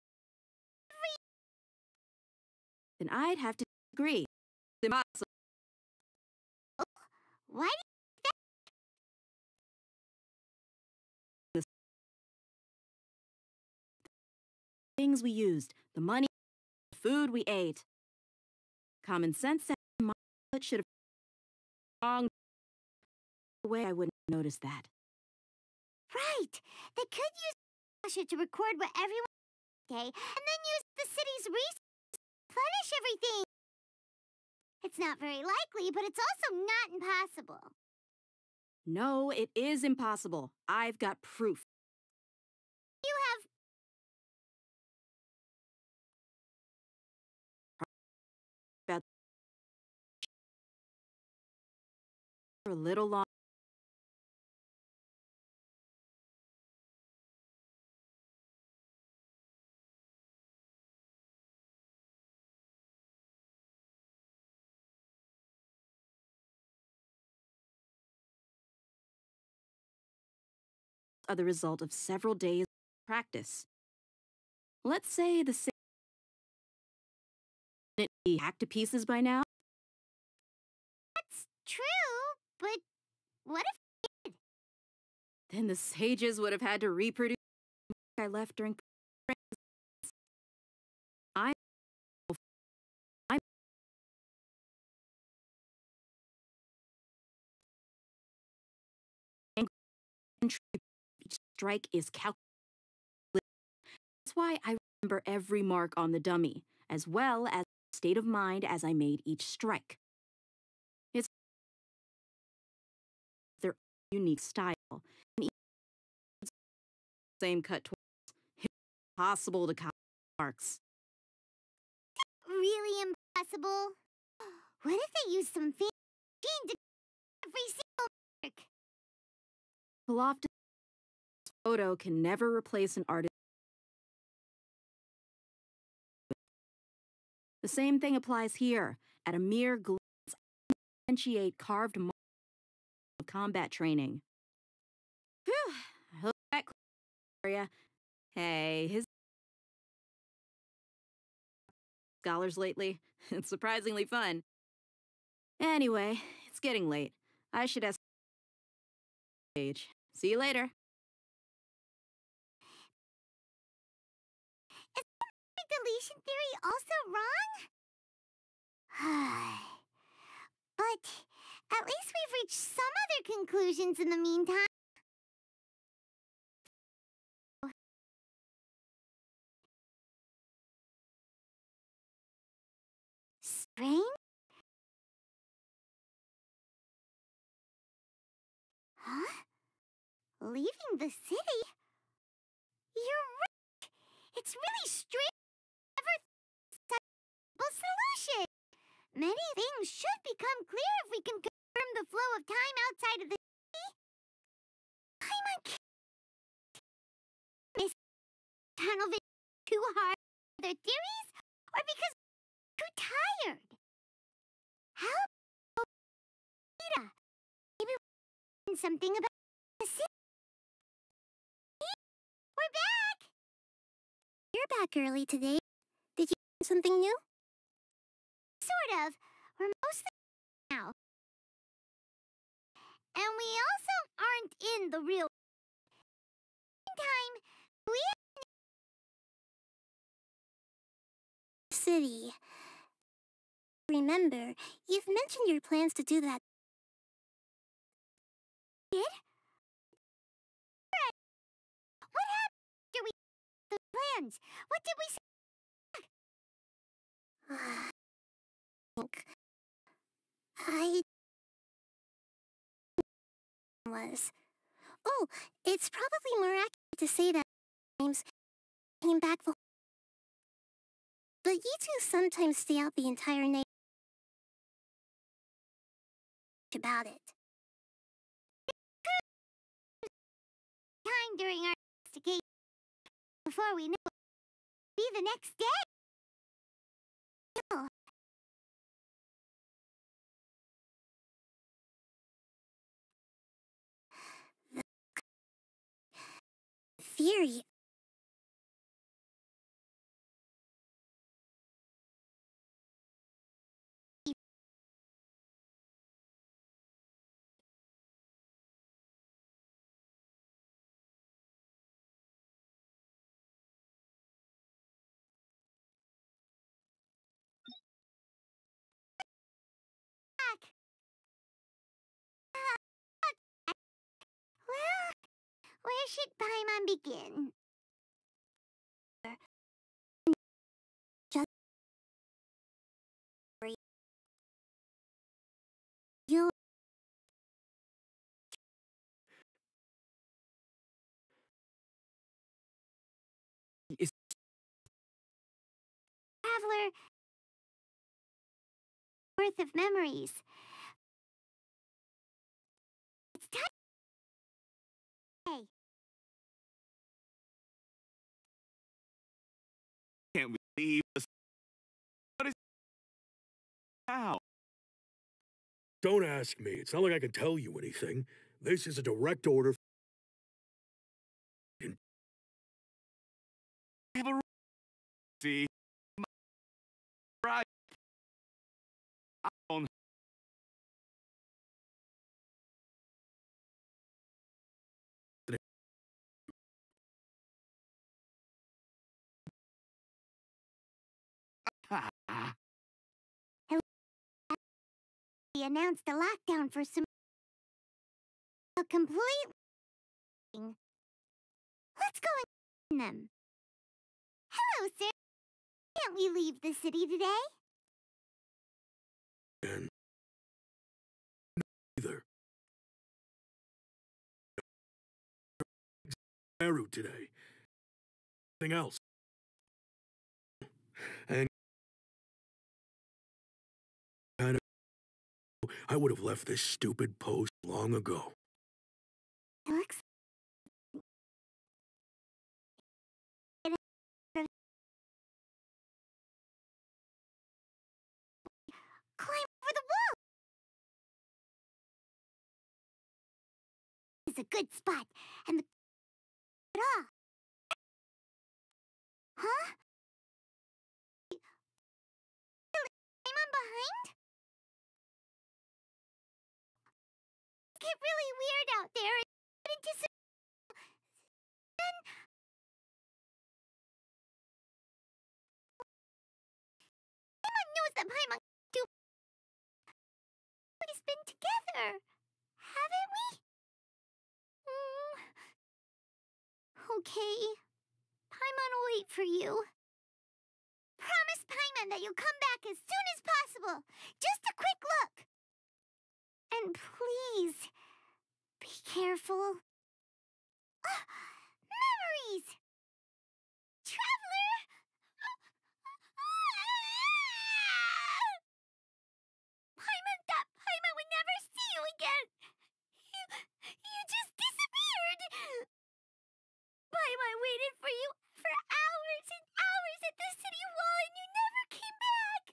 then I'd have to agree. It's impossible. Oh, why do Things we used, the money, the food we ate. Common sense said my should have wrong way I wouldn't notice that. Right! They could use Sasha to record what everyone okay, and then use the city's resources to replenish everything! It's not very likely, but it's also not impossible. No, it is impossible. I've got proof. You have... For a little long. Are the result of several days of practice. Let's say the same it be hacked to pieces by now. That's true, but what if Then the sages would have had to reproduce I left during strike is calculated. That's why I remember every mark on the dummy, as well as the state of mind as I made each strike. It's their unique style, and same cut twice. It's impossible to copy marks. really impossible? What if they use some fancy machine to every single mark? Loftus photo can never replace an artist. The same thing applies here. At a mere glance, I differentiate carved of combat training. Whew, I hope that area. Hey, his scholars lately. It's surprisingly fun. Anyway, it's getting late. I should ask. See you later. Deletion theory also wrong? but at least we've reached some other conclusions in the meantime. Strange? Huh? Leaving the city? You're right! It's really strange a solution! Many things should become clear if we can confirm the flow of time outside of the city. Paimon Miss tunnel too hard for their theories, or because too tired? How Rita? Maybe something about the city. We're back! You're back early today. Did you learn something new? Sort of. We're mostly now. And we also aren't in the real time. We City. Remember, you've mentioned your plans to do that. did? What happened after we the plans? What did we say? I was. Oh, it's probably more accurate to say that James came back the but you two sometimes stay out the entire night about it. Time during our investigation. Before we knew it, be the next day. Theory where should Paimon begin? Just you Is Traveler worth of memories. Leave the... What is... How? Don't ask me. It's not like I can tell you anything. This is a direct order. See? He announced a lockdown for some... A complete... Let's go and them. Hello, sir. Can't we leave the city today? And either. Aru today. Nothing else. I would have left this stupid post long ago. Looks climb over the wall. It's a good spot, and the. Huh? I'm behind? Get really weird out there. Get into some... Then... Paimon knows that Paimon do... We've been together, haven't we? Mm. Okay. Paimon will wait for you. Promise Paimon that you'll come back as soon as possible. Just a quick look. And please, be careful. Ah, memories! Traveler! Paimon thought Paimon would never see you again. You, you just disappeared. Paimon waited for you for hours and hours at the city wall and you never came back.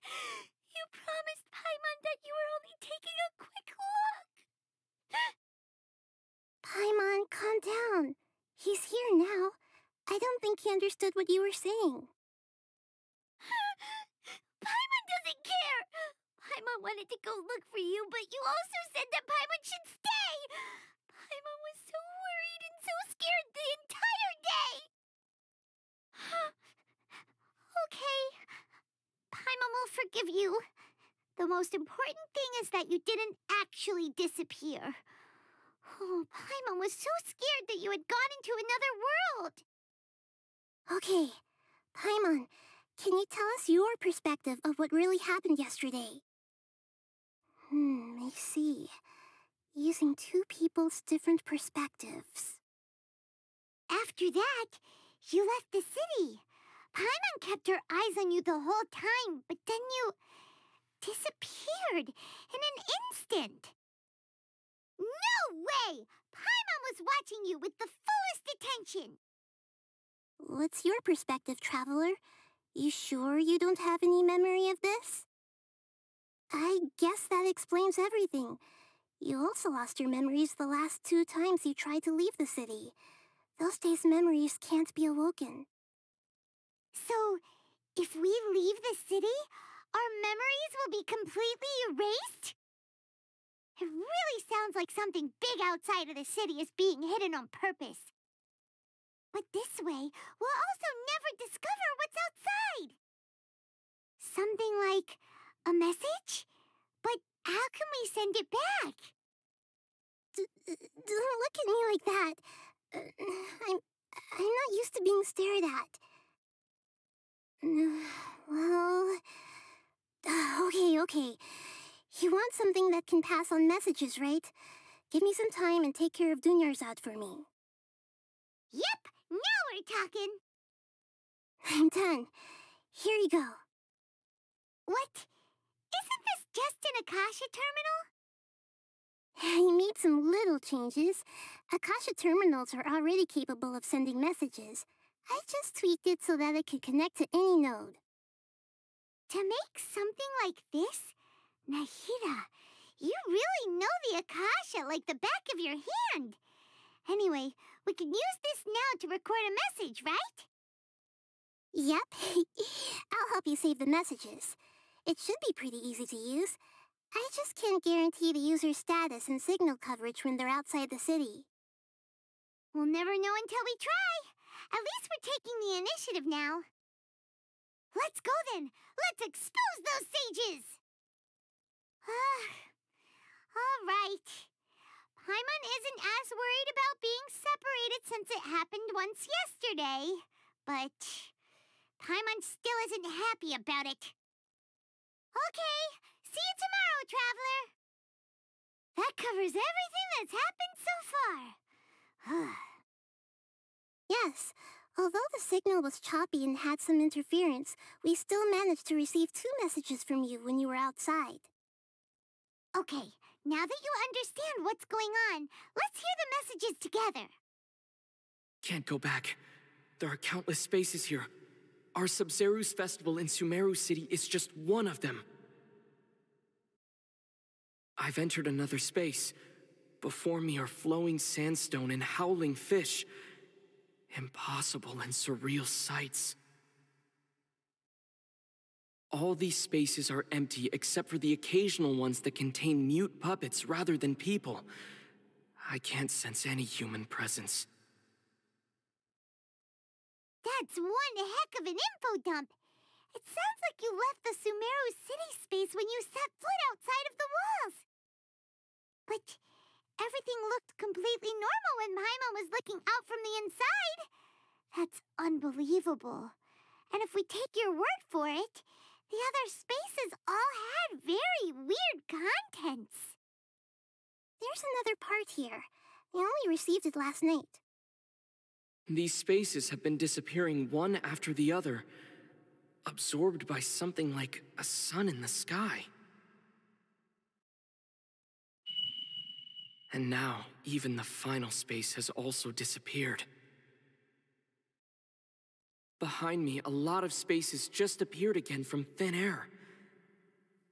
You promised Paimon that you were only taking a quick look. Paimon, calm down. He's here now. I don't think he understood what you were saying. Paimon doesn't care. Paimon wanted to go look for you, but you also said that Paimon should stay. Paimon was so worried and so scared the entire day. okay. Paimon will forgive you. The most important thing is that you didn't actually disappear. Oh, Paimon was so scared that you had gone into another world. Okay, Paimon, can you tell us your perspective of what really happened yesterday? Hmm, I see. Using two people's different perspectives. After that, you left the city. Paimon kept her eyes on you the whole time, but then you disappeared in an instant. No way! Paimon was watching you with the fullest attention. What's your perspective, Traveler? You sure you don't have any memory of this? I guess that explains everything. You also lost your memories the last two times you tried to leave the city. Those days' memories can't be awoken. So, if we leave the city, our memories will be completely erased? It really sounds like something big outside of the city is being hidden on purpose. But this way, we'll also never discover what's outside. Something like a message? But how can we send it back? D don't look at me like that. Uh, I'm, I'm not used to being stared at. Well, okay, okay. You want something that can pass on messages, right? Give me some time and take care of Dunyarzad for me. Yep, now we're talking. I'm done. Here you go. What? Isn't this just an Akasha terminal? I made some little changes. Akasha terminals are already capable of sending messages. I just tweaked it so that it could connect to any node. To make something like this? Nahida, you really know the Akasha like the back of your hand. Anyway, we can use this now to record a message, right? Yep. I'll help you save the messages. It should be pretty easy to use. I just can't guarantee the user's status and signal coverage when they're outside the city. We'll never know until we try. At least we're taking the initiative now. Let's go then. Let's expose those sages. All right. Paimon isn't as worried about being separated since it happened once yesterday. But Paimon still isn't happy about it. Okay, see you tomorrow, Traveler. That covers everything that's happened so far. yes, although the signal was choppy and had some interference, we still managed to receive two messages from you when you were outside. Okay, now that you understand what's going on, let's hear the messages together. Can't go back. There are countless spaces here. Our Sabzeruz festival in Sumeru City is just one of them. I've entered another space. Before me are flowing sandstone and howling fish. Impossible and surreal sights. All these spaces are empty except for the occasional ones that contain mute puppets rather than people. I can't sense any human presence. That's one heck of an info dump. It sounds like you left the Sumeru city space when you set foot outside of the walls. But everything looked completely normal when Paimon was looking out from the inside. That's unbelievable. And if we take your word for it, the other spaces all had very weird contents. There's another part here. I only received it last night. These spaces have been disappearing one after the other, absorbed by something like a sun in the sky. And now, even the final space has also disappeared. Behind me, a lot of spaces just appeared again from thin air.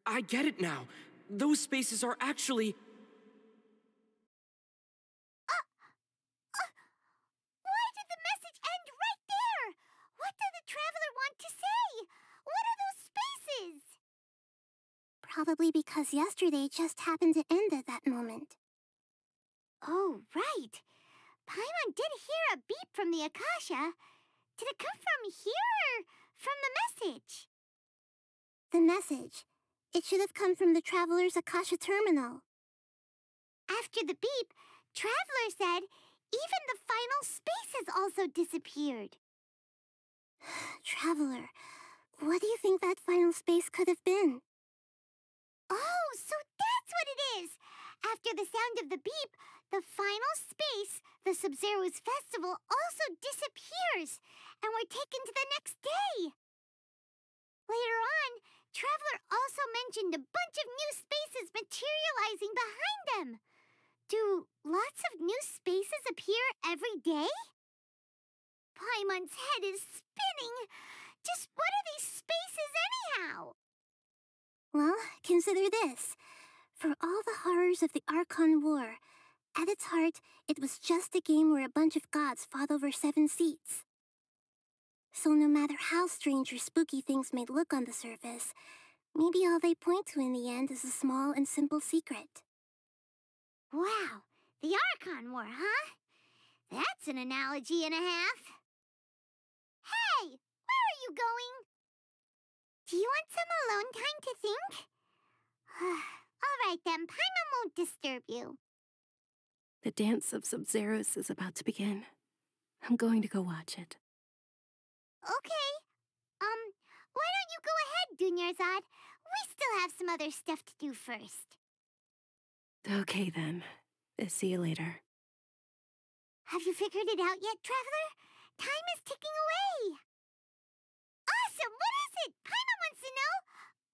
I get it now. Those spaces are actually Probably because yesterday just happened to end at that moment. Oh, right. Paimon did hear a beep from the Akasha. Did it come from here or from the message? The message. It should have come from the Traveler's Akasha terminal. After the beep, Traveler said even the final space has also disappeared. Traveler, what do you think that final space could have been? Oh, so that's what it is! After the sound of the beep, the final space, the Sabzeruz festival, also disappears, and we're taken to the next day. Later on, Traveler also mentioned a bunch of new spaces materializing behind them. Do lots of new spaces appear every day? Paimon's head is spinning. Just what are these spaces anyhow? Well, consider this. For all the horrors of the Archon War, at its heart, it was just a game where a bunch of gods fought over seven seats. So no matter how strange or spooky things may look on the surface, maybe all they point to in the end is a small and simple secret. Wow, the Archon War, huh? That's an analogy and a half. Hey, where are you going? Do you want some alone time to think? All right then, Paimon won't disturb you. The dance of Sabzeruz is about to begin. I'm going to go watch it. Okay. Um, why don't you go ahead, Dunyarzad? We still have some other stuff to do first. Okay then. See you later. Have you figured it out yet, Traveler? Time is ticking away. Awesome! What is it? Paimon wants to know.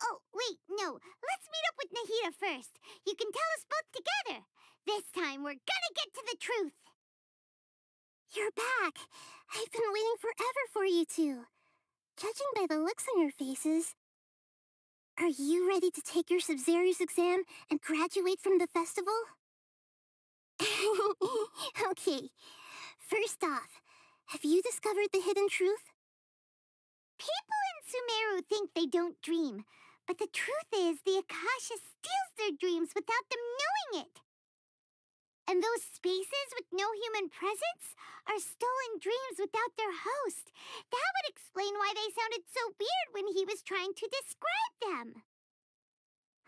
Oh, wait, no. Let's meet up with Nahida first. You can tell us both together. This time, we're gonna get to the truth. You're back. I've been waiting forever for you two. Judging by the looks on your faces, Are you ready to take your Sabzeruz exam and graduate from the festival? okay, first off, have you discovered the hidden truth? People in Sumeru think they don't dream, but the truth is the Akasha steals their dreams without them knowing it. And those spaces with no human presence are stolen dreams without their host. That would explain why they sounded so weird when he was trying to describe them.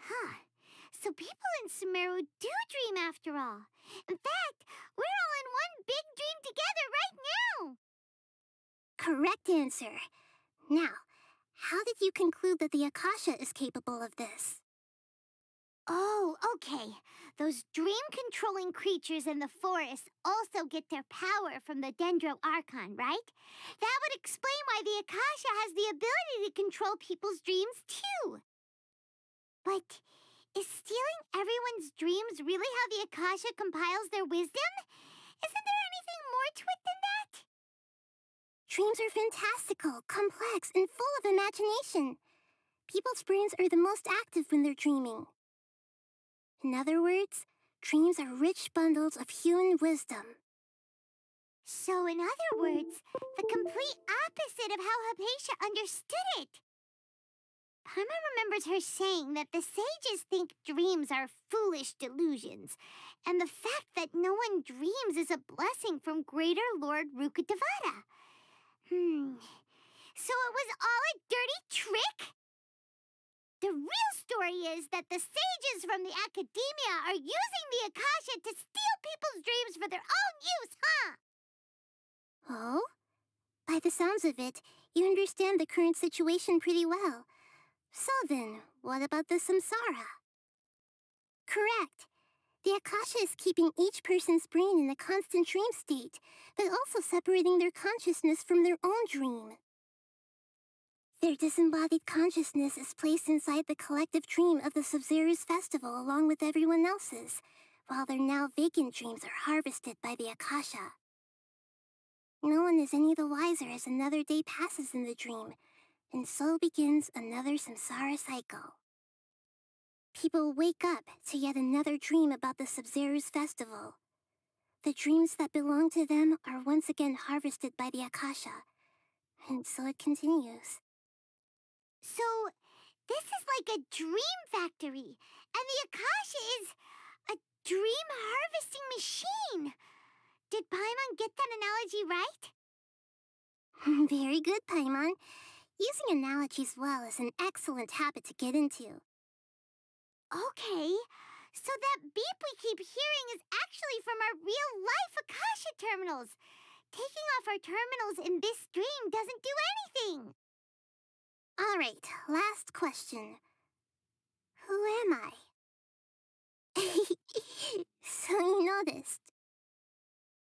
Huh. So people in Sumeru do dream after all. In fact, we're all in one big dream together right now. Correct answer. Now, how did you conclude that the Akasha is capable of this? Oh, okay. Those dream-controlling creatures in the forest also get their power from the Dendro Archon, right? That would explain why the Akasha has the ability to control people's dreams, too. But is stealing everyone's dreams really how the Akasha compiles their wisdom? Isn't there anything more to it than that? Dreams are fantastical, complex, and full of imagination. People's brains are the most active when they're dreaming. In other words, dreams are rich bundles of human wisdom. So, in other words, the complete opposite of how Hypatia understood it. Paimon remembers her saying that the sages think dreams are foolish delusions, and the fact that no one dreams is a blessing from Greater Lord Rukkhadevata. Hmm. So it was all a dirty trick? The real story is that the sages from the academia are using the Akasha to steal people's dreams for their own use, huh? Oh? By the sounds of it, you understand the current situation pretty well. So then, what about the samsara? Correct. The Akasha is keeping each person's brain in a constant dream state, but also separating their consciousness from their own dream. Their disembodied consciousness is placed inside the collective dream of the Sabzeruz festival along with everyone else's, while their now vacant dreams are harvested by the Akasha. No one is any the wiser as another day passes in the dream, and so begins another samsara cycle. People wake up to yet another dream about the Sabzeruz festival. The dreams that belong to them are once again harvested by the Akasha, and so it continues. So, this is like a dream factory, and the Akasha is a dream harvesting machine. Did Paimon get that analogy right? Very good, Paimon. Using analogies well is an excellent habit to get into. Okay, so that beep we keep hearing is actually from our real-life Akasha terminals. Taking off our terminals in this dream doesn't do anything. All right, last question. Who am I? so you noticed.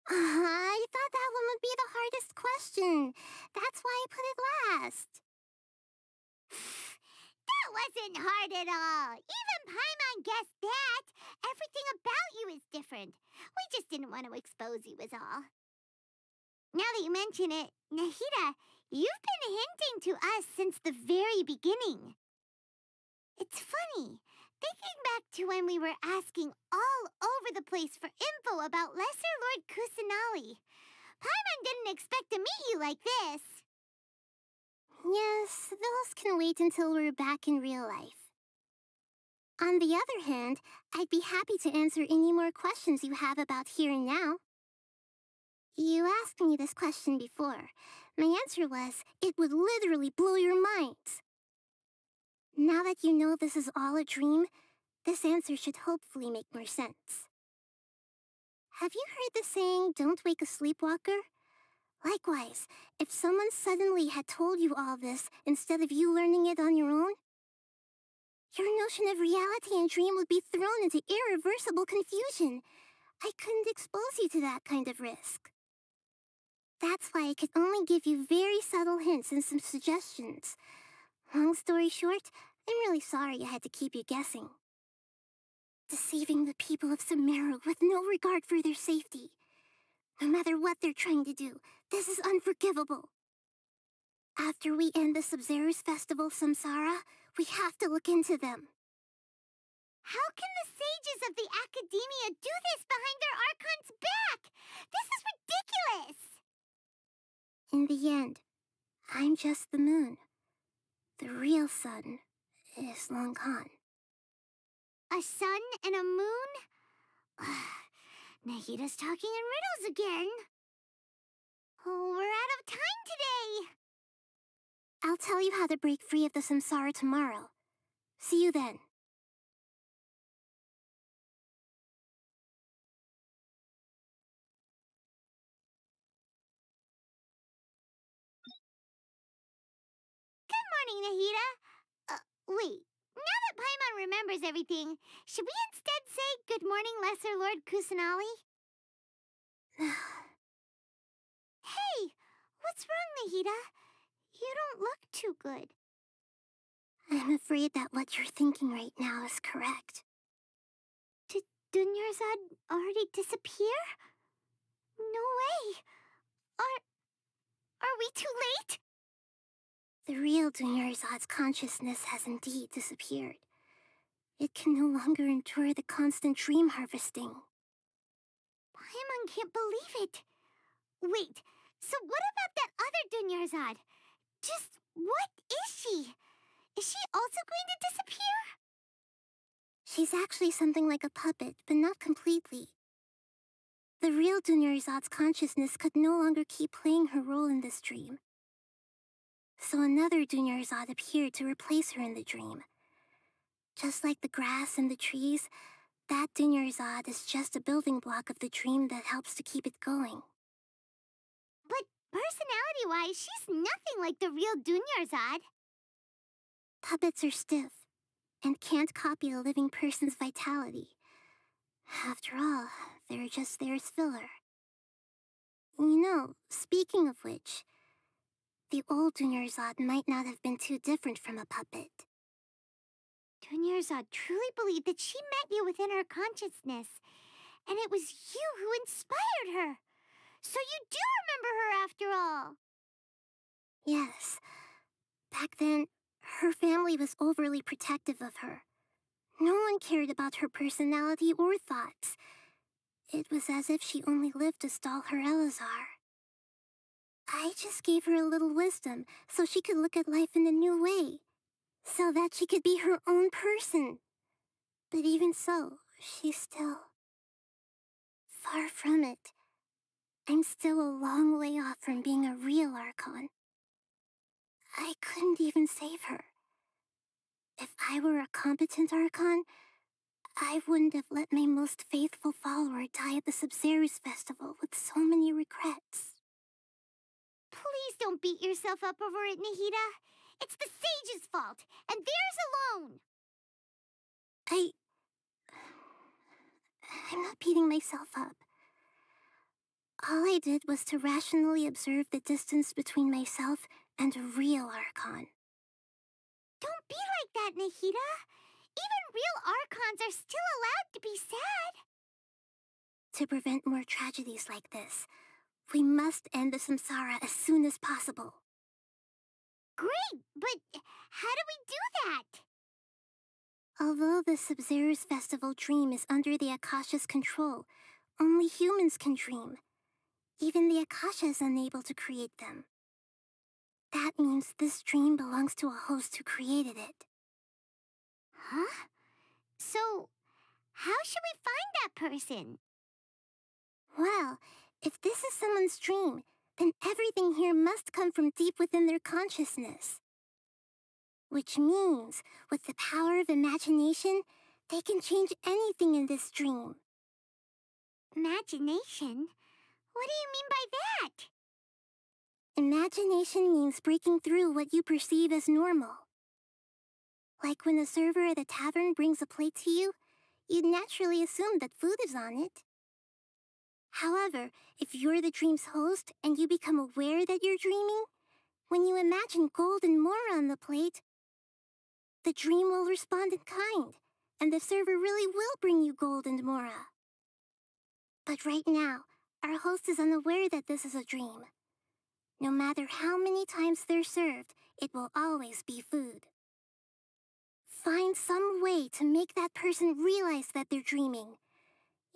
I thought that one would be the hardest question. That's why I put it last. that wasn't hard at all. Even Paimon guessed that. Everything about you is different. We just didn't want to expose you is all. Now that you mention it, Nahida, You've been hinting to us since the very beginning. It's funny, thinking back to when we were asking all over the place for info about Lesser Lord Kusanali. Paimon didn't expect to meet you like this. Yes, those can wait until we're back in real life. On the other hand, I'd be happy to answer any more questions you have about here and now. You asked me this question before, my answer was, it would literally blow your mind. Now that you know this is all a dream, this answer should hopefully make more sense. Have you heard the saying, don't wake a sleepwalker? Likewise, if someone suddenly had told you all this instead of you learning it on your own, your notion of reality and dream would be thrown into irreversible confusion. I couldn't expose you to that kind of risk. That's why I could only give you very subtle hints and some suggestions. Long story short, I'm really sorry I had to keep you guessing. Deceiving the people of Sumeru with no regard for their safety. No matter what they're trying to do, this is unforgivable. After we end the Sabzeruz festival, Samsara, we have to look into them. How can the sages of the Academia do this behind their Archon's back? This is ridiculous! In the end, I'm just the moon. The real sun is long gone. A sun and a moon? Nahida's talking in riddles again. Oh, we're out of time today. I'll tell you how to break free of the samsara tomorrow. See you then. Good morning, Nahida. Uh, wait. Now that Paimon remembers everything, should we instead say good morning, Lesser Lord Kusanali? hey, what's wrong, Nahida? You don't look too good. I'm afraid that what you're thinking right now is correct. Did Dunyarzad already disappear? No way. Are... are we too late? The real Dunyarzad's consciousness has indeed disappeared. It can no longer endure the constant dream harvesting. Paimon can't believe it. Wait, so what about that other Dunyarzad? Just what is she? Is she also going to disappear? She's actually something like a puppet, but not completely. The real Dunyarzad's consciousness could no longer keep playing her role in this dream. So another Dunyarzad appeared to replace her in the dream. Just like the grass and the trees, that Dunyarzad is just a building block of the dream that helps to keep it going. Personality-wise, she's nothing like the real Dunyarzad. Puppets are stiff and can't copy a living person's vitality. After all, they're just there as filler. You know, speaking of which, the old Dunyarzad might not have been too different from a puppet. Dunyarzad truly believed that she met you within her consciousness, and it was you who inspired her. So you do remember her after all. Yes. Back then, her family was overly protective of her. No one cared about her personality or thoughts. It was as if she only lived to stall her Elazar. I just gave her a little wisdom so she could look at life in a new way. So that she could be her own person. But even so, she's still... Far from it. I'm still a long way off from being a real Archon. I couldn't even save her. If I were a competent Archon, I wouldn't have let my most faithful follower die at the Sabzeruz festival with so many regrets. Please don't beat yourself up over it, Nahida. It's the sage's fault, and theirs alone. I... I'm not beating myself up. All I did was to rationally observe the distance between myself and a real Archon. Don't be like that, Nahida. Even real Archons are still allowed to be sad. To prevent more tragedies like this, we must end the samsara as soon as possible. Great, but how do we do that? Although the Sabzeruz festival dream is under the Akasha's control, only humans can dream. Even the Akasha is unable to create them. That means this dream belongs to a host who created it. Huh? So, how should we find that person? Well, if this is someone's dream, then everything here must come from deep within their consciousness. Which means, with the power of imagination, they can change anything in this dream. Imagination? What do you mean by that? Imagination means breaking through what you perceive as normal. Like when the server at a tavern brings a plate to you, you'd naturally assume that food is on it. However, if you're the dream's host and you become aware that you're dreaming, when you imagine gold and mora on the plate, the dream will respond in kind, and the server really will bring you gold and mora. But right now, our host is unaware that this is a dream. No matter how many times they're served, it will always be food. Find some way to make that person realize that they're dreaming.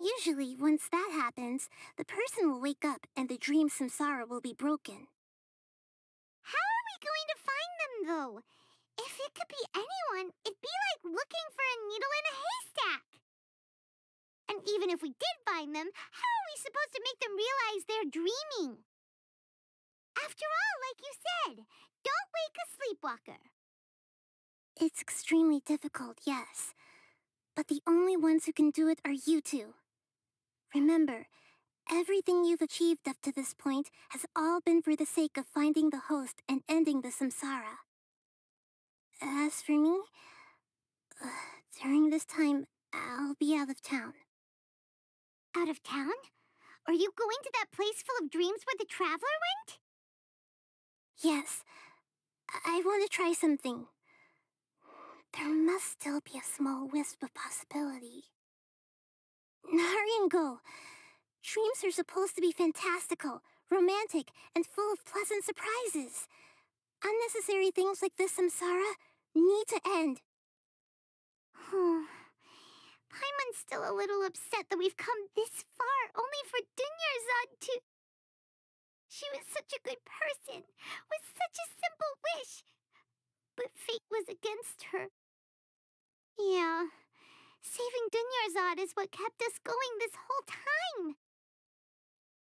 Usually, once that happens, the person will wake up and the dream samsara will be broken. How are we going to find them, though? If it could be anyone, it'd be like looking for a needle in a haystack. And even if we did find them, how are we supposed to make them realize they're dreaming? After all, like you said, don't wake a sleepwalker. It's extremely difficult, yes. But the only ones who can do it are you two. Remember, everything you've achieved up to this point has all been for the sake of finding the host and ending the samsara. As for me, uh, during this time, I'll be out of town. Out of town? Are you going to that place full of dreams where the Traveler went? Yes. I, I want to try something. There must still be a small wisp of possibility. Hurry and go. Dreams are supposed to be fantastical, romantic, and full of pleasant surprises. Unnecessary things like this samsara need to end. Hmm. Paimon's still a little upset that we've come this far only for Dunyarzad to... She was such a good person, with such a simple wish. But fate was against her. Yeah, saving Dunyarzad is what kept us going this whole time.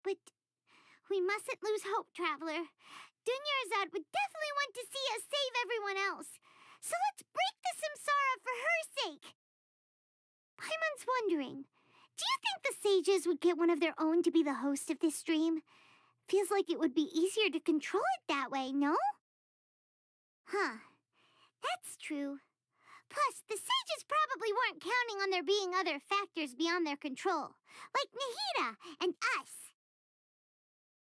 But we mustn't lose hope, Traveler. Dunyarzad would definitely want to see us save everyone else. So let's break the samsara for her sake. Paimon's wondering, do you think the sages would get one of their own to be the host of this dream? Feels like it would be easier to control it that way, no? Huh. That's true. Plus, the sages probably weren't counting on there being other factors beyond their control, like Nahida and us.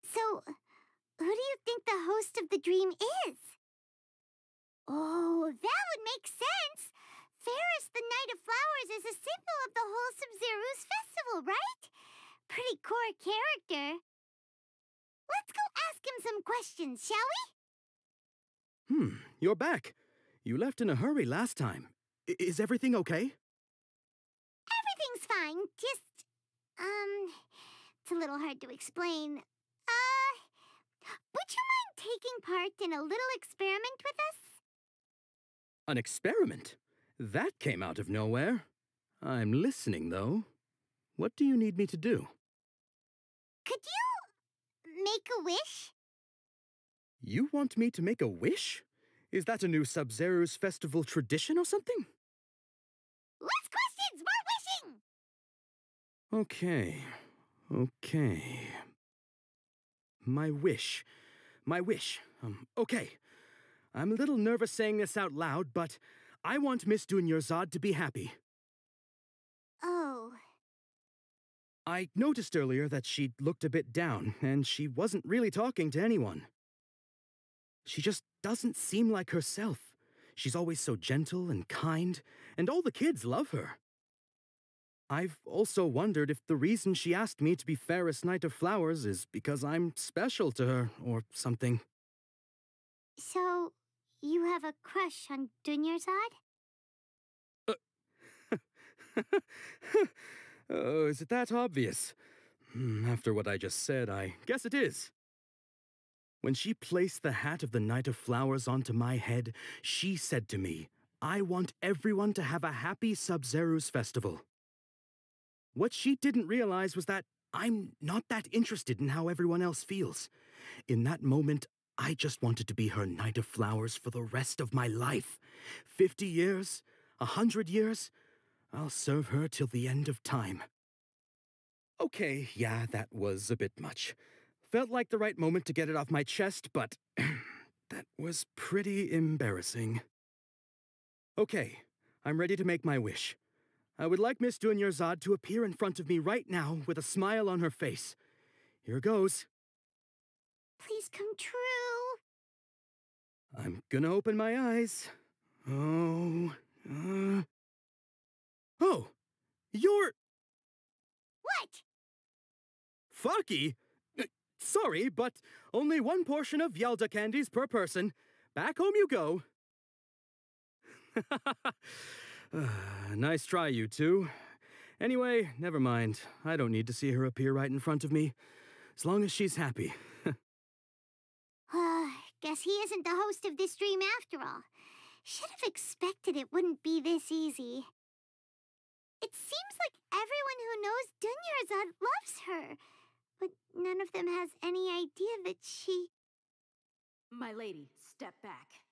So, who do you think the host of the dream is? Oh, that would make sense. Ferris, the Knight of Flowers, is a symbol of the whole Sabzeruz festival, right? Pretty core character. Let's go ask him some questions, shall we? Hmm, you're back. You left in a hurry last time. I is everything okay? Everything's fine. Just, um, it's a little hard to explain. Uh, would you mind taking part in a little experiment with us? An experiment? That came out of nowhere. I'm listening, though. What do you need me to do? Could you make a wish? You want me to make a wish? Is that a new Sabzeruz festival tradition or something? Less questions! More wishing! Okay. Okay. My wish. My wish. Um, okay. I'm a little nervous saying this out loud, but I want Miss Dunyarzad to be happy. Oh. I noticed earlier that she looked a bit down, and she wasn't really talking to anyone. She just doesn't seem like herself. She's always so gentle and kind, and all the kids love her. I've also wondered if the reason she asked me to be Fairest Knight of Flowers is because I'm special to her or something. So, you have a crush on Dunyarzad? oh, is it that obvious? Hmm, After what I just said, I guess it is. When she placed the hat of the Knight of Flowers onto my head, she said to me, I want everyone to have a happy Sabzeruz festival. What she didn't realize was that I'm not that interested in how everyone else feels. In that moment, I just wanted to be her Knight of Flowers for the rest of my life. Fifty years? A hundred years? I'll serve her till the end of time. Okay, yeah, that was a bit much. Felt like the right moment to get it off my chest, but that was pretty embarrassing. Okay, I'm ready to make my wish. I would like Miss Dunyarzad to appear in front of me right now with a smile on her face. Here goes. Please come true. I'm gonna open my eyes. Oh, uh... Oh, you're What? Fucky? Uh, Sorry, but only one portion of Yalda candies per person. Back home you go. nice try, you two. Anyway, never mind. I don't need to see her appear right in front of me. As long as she's happy. Guess he isn't the host of this dream after all. Should have expected it wouldn't be this easy. It seems like everyone who knows Dunyarzad loves her, but none of them has any idea that she... My lady, step back.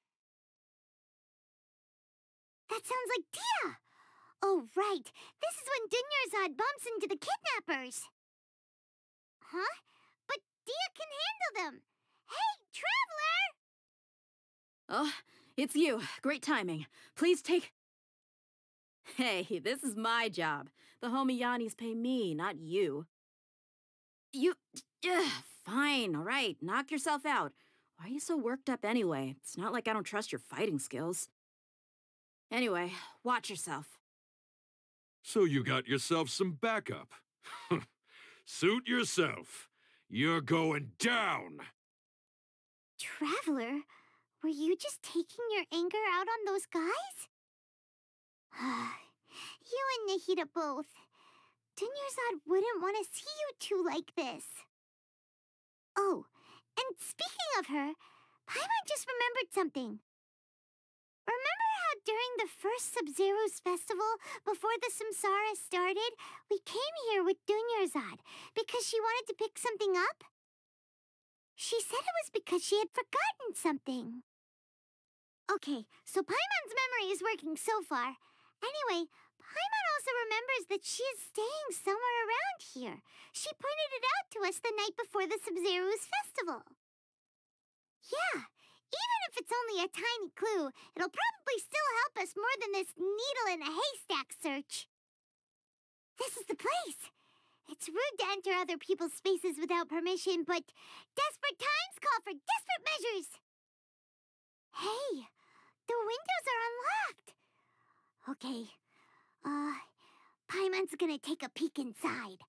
That sounds like Dehya! Oh, right. This is when Dunyarzad bumps into the kidnappers. Huh? But Dehya can handle them. Hey, Traveler! Oh, it's you. Great timing. Please take... Hey, this is my job. The homie Yannis pay me, not you. You... Ugh, fine, all right. Knock yourself out. Why are you so worked up anyway? It's not like I don't trust your fighting skills. Anyway, watch yourself. So you got yourself some backup. Suit yourself. You're going down. Traveler, were you just taking your anger out on those guys? you and Nahida both. Dunyarzad wouldn't want to see you two like this. Oh, and speaking of her, Paimon just remembered something. Remember how during the first Sabzeruz festival, before the Samsara started, we came here with Dunyarzad because she wanted to pick something up? She said it was because she had forgotten something. Okay, so Paimon's memory is working so far. Anyway, Paimon also remembers that she is staying somewhere around here. She pointed it out to us the night before the Sabzeruz festival. Yeah, even if it's only a tiny clue, it'll probably still help us more than this needle in a haystack search. This is the place. It's rude to enter other people's spaces without permission, but desperate times call for desperate measures. Hey, the windows are unlocked. Okay, uh, Paimon's gonna take a peek inside.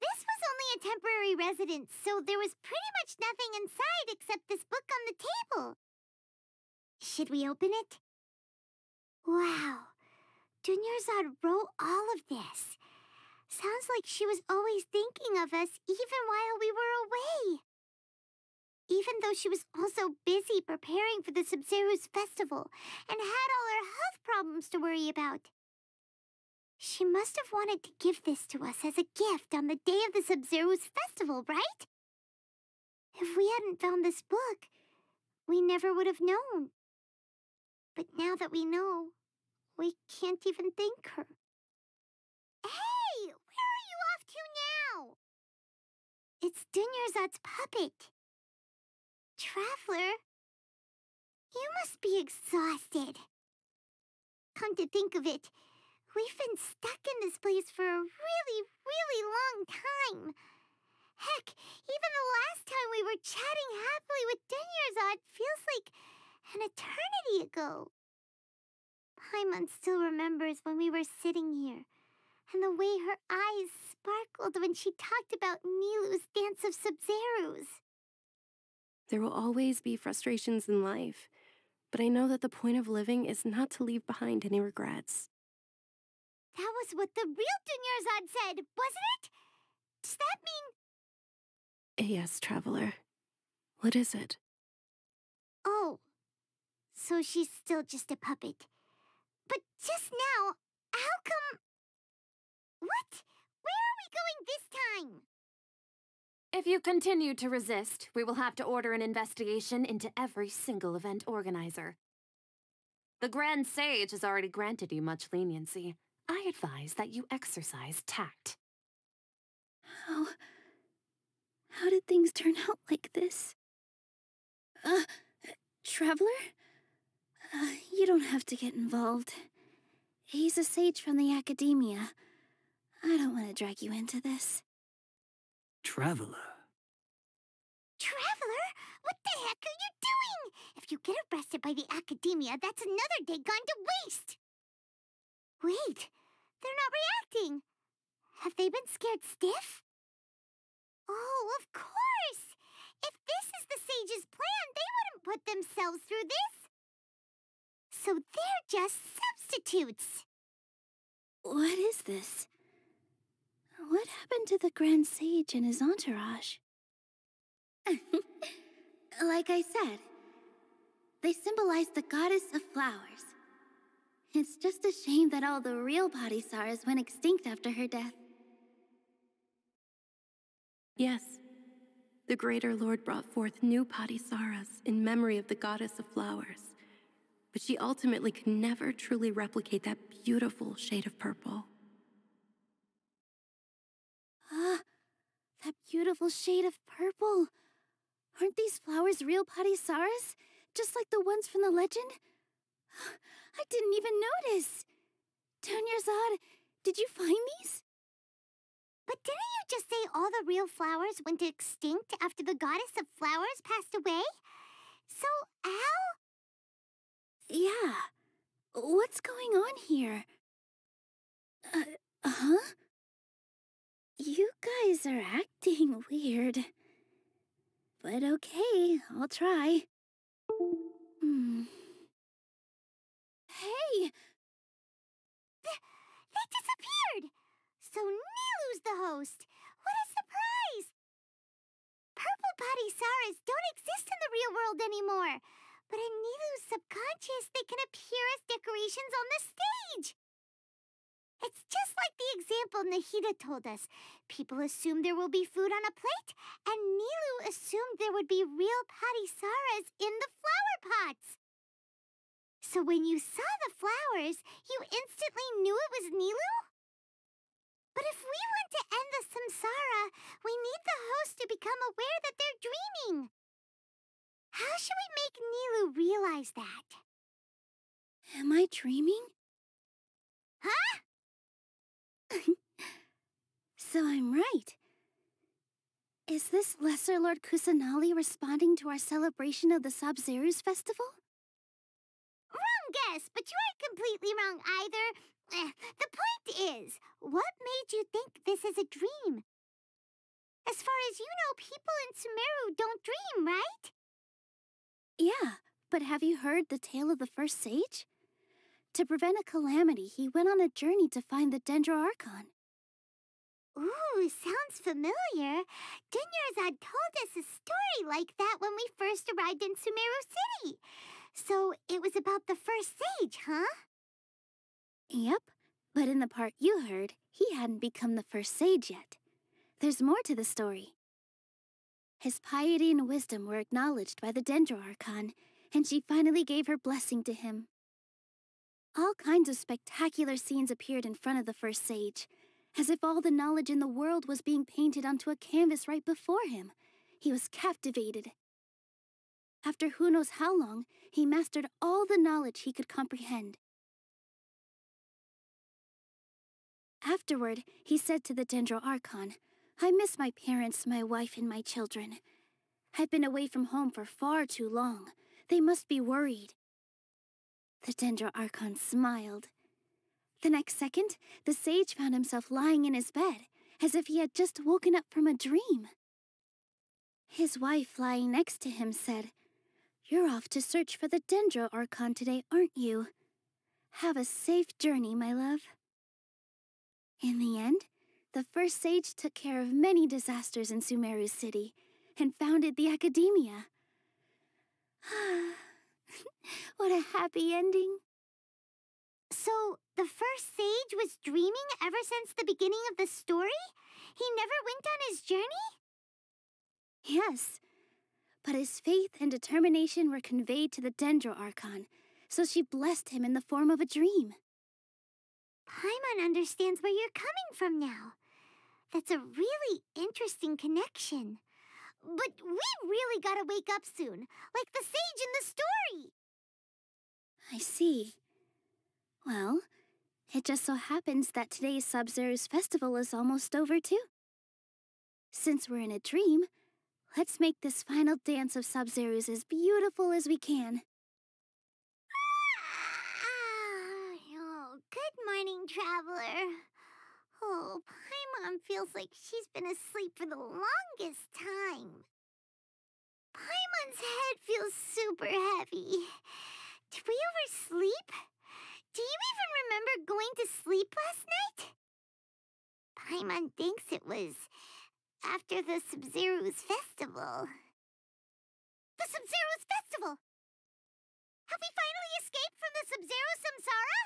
This was only a temporary residence, so there was pretty much nothing inside except this book on the table. Should we open it? Wow, Dunyarzad wrote all of this. Sounds like she was always thinking of us even while we were away. Even though she was also busy preparing for the Sabzeruz festival and had all her health problems to worry about. She must have wanted to give this to us as a gift on the day of the Sabzeruz festival, right? If we hadn't found this book, we never would have known. But now that we know, we can't even thank her. Hey, where are you off to now? It's Dunyarzad's puppet. Traveler, you must be exhausted. Come to think of it, we've been stuck in this place for a really, really long time. Heck, even the last time we were chatting happily with Dunyarzad feels like an eternity ago. Paimon still remembers when we were sitting here, and the way her eyes sparkled when she talked about Nilu's dance of Sabzeruz. There will always be frustrations in life, but I know that the point of living is not to leave behind any regrets. That was what the real Dunyarzad said, wasn't it? Does that mean... Yes, Traveler. What is it? Oh, so she's still just a puppet. But just now, how come... What? Where are we going this time? If you continue to resist, we will have to order an investigation into every single event organizer. The Grand Sage has already granted you much leniency. I advise that you exercise tact. How... How did things turn out like this? Uh, Traveler? Uh, you don't have to get involved. He's a sage from the Academia. I don't want to drag you into this. Traveler. Traveler? What the heck are you doing? If you get arrested by the Academia, that's another day gone to waste. Wait, they're not reacting. Have they been scared stiff? Oh, of course! If this is the sage's plan, they wouldn't put themselves through this. So they're just substitutes. What is this? What happened to the Grand Sage and his entourage? like I said, they symbolize the goddess of flowers. It's just a shame that all the real Padisarahs went extinct after her death. Yes, the Greater Lord brought forth new Padisarahs in memory of the goddess of flowers, but she ultimately could never truly replicate that beautiful shade of purple. Ah, that beautiful shade of purple. Aren't these flowers real Padisarahs? Just like the ones from the legend? I didn't even notice. Dunyarzad, did you find these? But didn't you just say all the real flowers went extinct after the goddess of flowers passed away? So, how? Yeah. What's going on here? Uh, huh? You guys are acting weird. But okay, I'll try. Hmm. Hey! Th they disappeared! So Nilu's the host! What a surprise! Purple Padisarahs don't exist in the real world anymore, but in Nilu's subconscious they can appear as decorations on the stage! It's just like the example Nahida told us. People assumed there will be food on a plate, and Nilu assumed there would be real Padisarahs in the flower pots. So when you saw the flowers, you instantly knew it was Nilu? But if we want to end the samsara, we need the host to become aware that they're dreaming. How should we make Nilu realize that? Am I dreaming? Huh? so I'm right. Is this Lesser Lord Kusanali responding to our celebration of the Sabzeruz festival? Wrong guess, but you aren't completely wrong either. Eh, the point is, what made you think this is a dream? As far as you know, people in Sumeru don't dream, right? Yeah, but have you heard the tale of the first sage? To prevent a calamity, he went on a journey to find the Dendro Archon. Ooh, sounds familiar. Dunyarzad told us a story like that when we first arrived in Sumeru City. So it was about the first sage, huh? Yep, but in the part you heard, he hadn't become the first sage yet. There's more to the story. His piety and wisdom were acknowledged by the Dendro Archon, and she finally gave her blessing to him. All kinds of spectacular scenes appeared in front of the first sage, as if all the knowledge in the world was being painted onto a canvas right before him. He was captivated. After who knows how long, he mastered all the knowledge he could comprehend. Afterward, he said to the Dendro Archon, I miss my parents, my wife, and my children. I've been away from home for far too long. They must be worried. The Dendro Archon smiled. The next second, the sage found himself lying in his bed, as if he had just woken up from a dream. His wife, lying next to him, said, You're off to search for the Dendro Archon today, aren't you? Have a safe journey, my love. In the end, the first sage took care of many disasters in Sumeru City and founded the Academia. Ah, what a happy ending. So, the first sage was dreaming ever since the beginning of the story? He never went on his journey? Yes, but his faith and determination were conveyed to the Dendro Archon, so she blessed him in the form of a dream. Paimon understands where you're coming from now. That's a really interesting connection. But we really gotta wake up soon, like the sage in the story. I see. Well, it just so happens that today's Sabzeruz festival is almost over too. Since we're in a dream, let's make this final dance of Sabzeruz as beautiful as we can. Oh, good morning, traveler. Oh, Paimon feels like she's been asleep for the longest time. Paimon's head feels super heavy. Did we oversleep? Do you even remember going to sleep last night? Paimon thinks it was after the Sabzeruz festival. The Sabzeruz festival! Have we finally escaped from the Sabzeruz Samsara?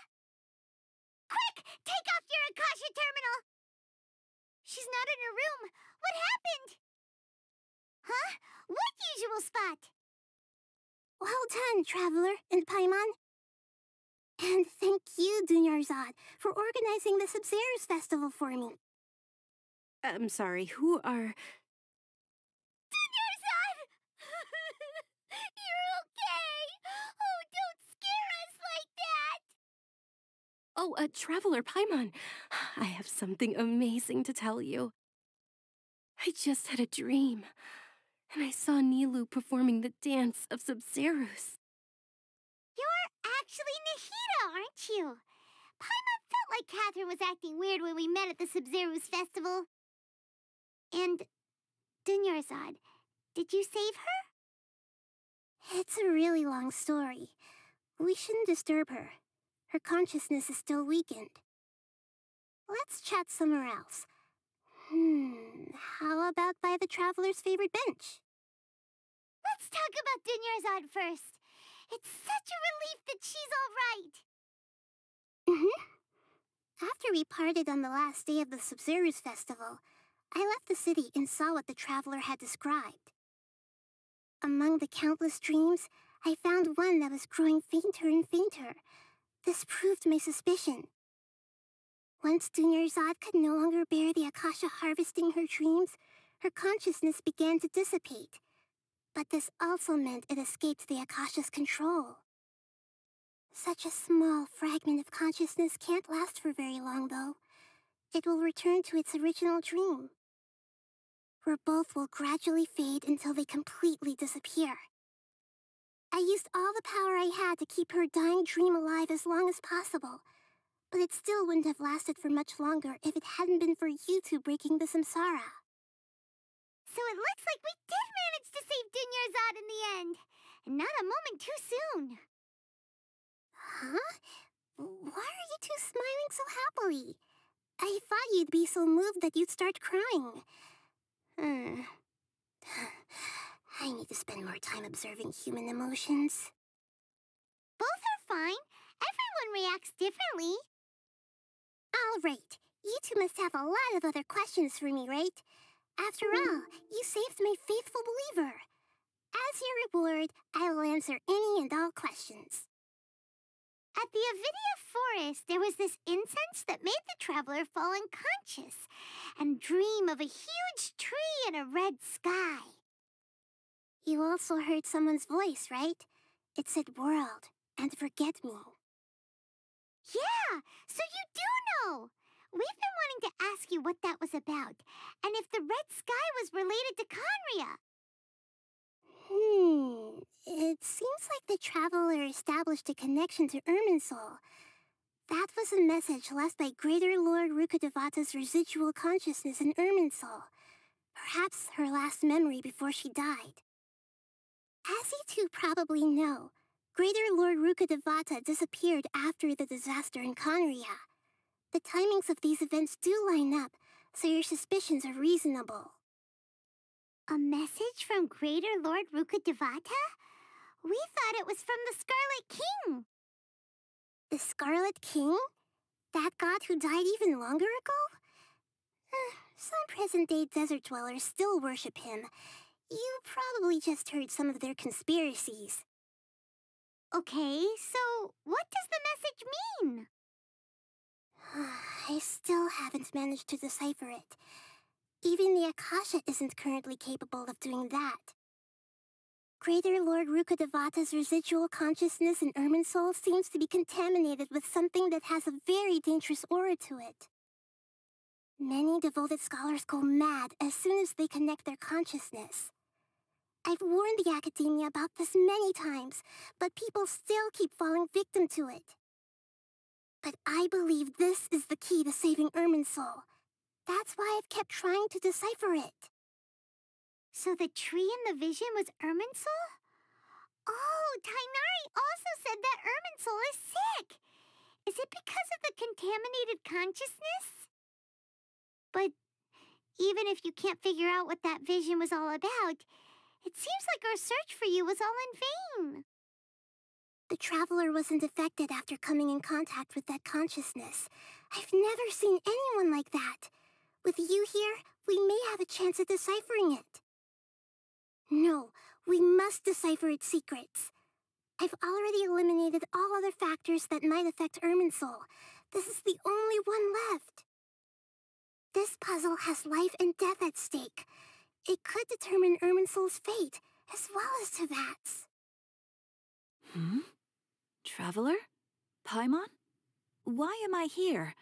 Quick! Take off your Akasha terminal! She's not in her room. What happened? Huh? What usual spot? Well done, Traveler and Paimon. And thank you, Dunyarzad, for organizing the Sabzeruz festival for me. I'm sorry, who are... Dunyarzad! You're okay! Oh, don't scare us like that! Oh, a Traveler Paimon. I have something amazing to tell you. I just had a dream, and I saw Nilu performing the dance of Sabzeruz. You're actually Nahida, aren't you? Paimon felt like Catherine was acting weird when we met at the Sabzeruz festival. And Dunyarzad, did you save her? It's a really long story. We shouldn't disturb her. Her consciousness is still weakened. Let's chat somewhere else. Hmm, how about by the Traveler's favorite bench? Let's talk about Dunyarzad first. It's such a relief that she's all right. Mm-hmm. After we parted on the last day of the Sabzeruz festival, I left the city and saw what the Traveler had described. Among the countless dreams, I found one that was growing fainter and fainter. This proved my suspicion. Once Dunyarzad could no longer bear the Akasha harvesting her dreams, her consciousness began to dissipate. But this also meant it escaped the Akasha's control. Such a small fragment of consciousness can't last for very long, though. It will return to its original dream, where both will gradually fade until they completely disappear. I used all the power I had to keep her dying dream alive as long as possible, but it still wouldn't have lasted for much longer if it hadn't been for you two breaking the samsara. So it looks like we did manage to save Dunyarzad in the end, and not a moment too soon. Huh? Why are you two smiling so happily? I thought you'd be so moved that you'd start crying. Hmm. I need to spend more time observing human emotions. Both are fine. Everyone reacts differently. All right. You two must have a lot of other questions for me, right? After all, you saved my faithful believer. As your reward, I will answer any and all questions. At the Avidya forest, there was this incense that made the traveler fall unconscious and dream of a huge tree and a red sky. You also heard someone's voice, right? It said world and forget me. Yeah, so you do know. We've been wanting to ask you what that was about, and if the red sky was related to Khaenri'ah. Hmm, it seems like the Traveler established a connection to Irminsul. That was a message left by Greater Lord Rukkhadevata's residual consciousness in Irminsul. Perhaps her last memory before she died. As you two probably know, Greater Lord Rukkhadevata disappeared after the disaster in Khaenri'ah. The timings of these events do line up, so your suspicions are reasonable. A message from Greater Lord Rukkhadevata? We thought it was from the Scarlet King. The Scarlet King? That god who died even longer ago? Uh, some present-day desert dwellers still worship him. You probably just heard some of their conspiracies. Okay, so what does the message mean? I still haven't managed to decipher it. Even the Akasha isn't currently capable of doing that. Greater Lord Rukkhadevata's residual consciousness in Irminsul seems to be contaminated with something that has a very dangerous aura to it. Many devoted scholars go mad as soon as they connect their consciousness. I've warned the Academia about this many times, but people still keep falling victim to it. But I believe this is the key to saving Irminsul. That's why I've kept trying to decipher it. So the tree in the vision was Irminsul? Oh, Tighnari also said that Irminsul is sick. Is it because of the contaminated consciousness? But even if you can't figure out what that vision was all about, it seems like our search for you was all in vain. The traveler wasn't affected after coming in contact with that consciousness. I've never seen anyone like that. With you here, we may have a chance at deciphering it. No, we must decipher its secrets. I've already eliminated all other factors that might affect Irminsul. This is the only one left. This puzzle has life and death at stake. It could determine Irminsul's fate, as well as Teyvat's. Hmm? Traveler? Paimon? Why am I here?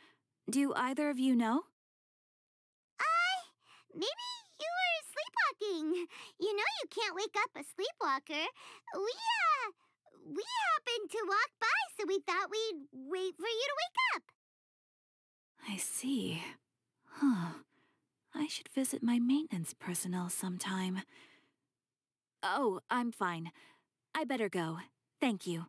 Do either of you know? I... maybe you were sleepwalking. You know you can't wake up a sleepwalker. We, uh... we happened to walk by, so we thought we'd wait for you to wake up. I see. Huh. I should visit my maintenance personnel sometime. Oh, I'm fine. I better go. Thank you.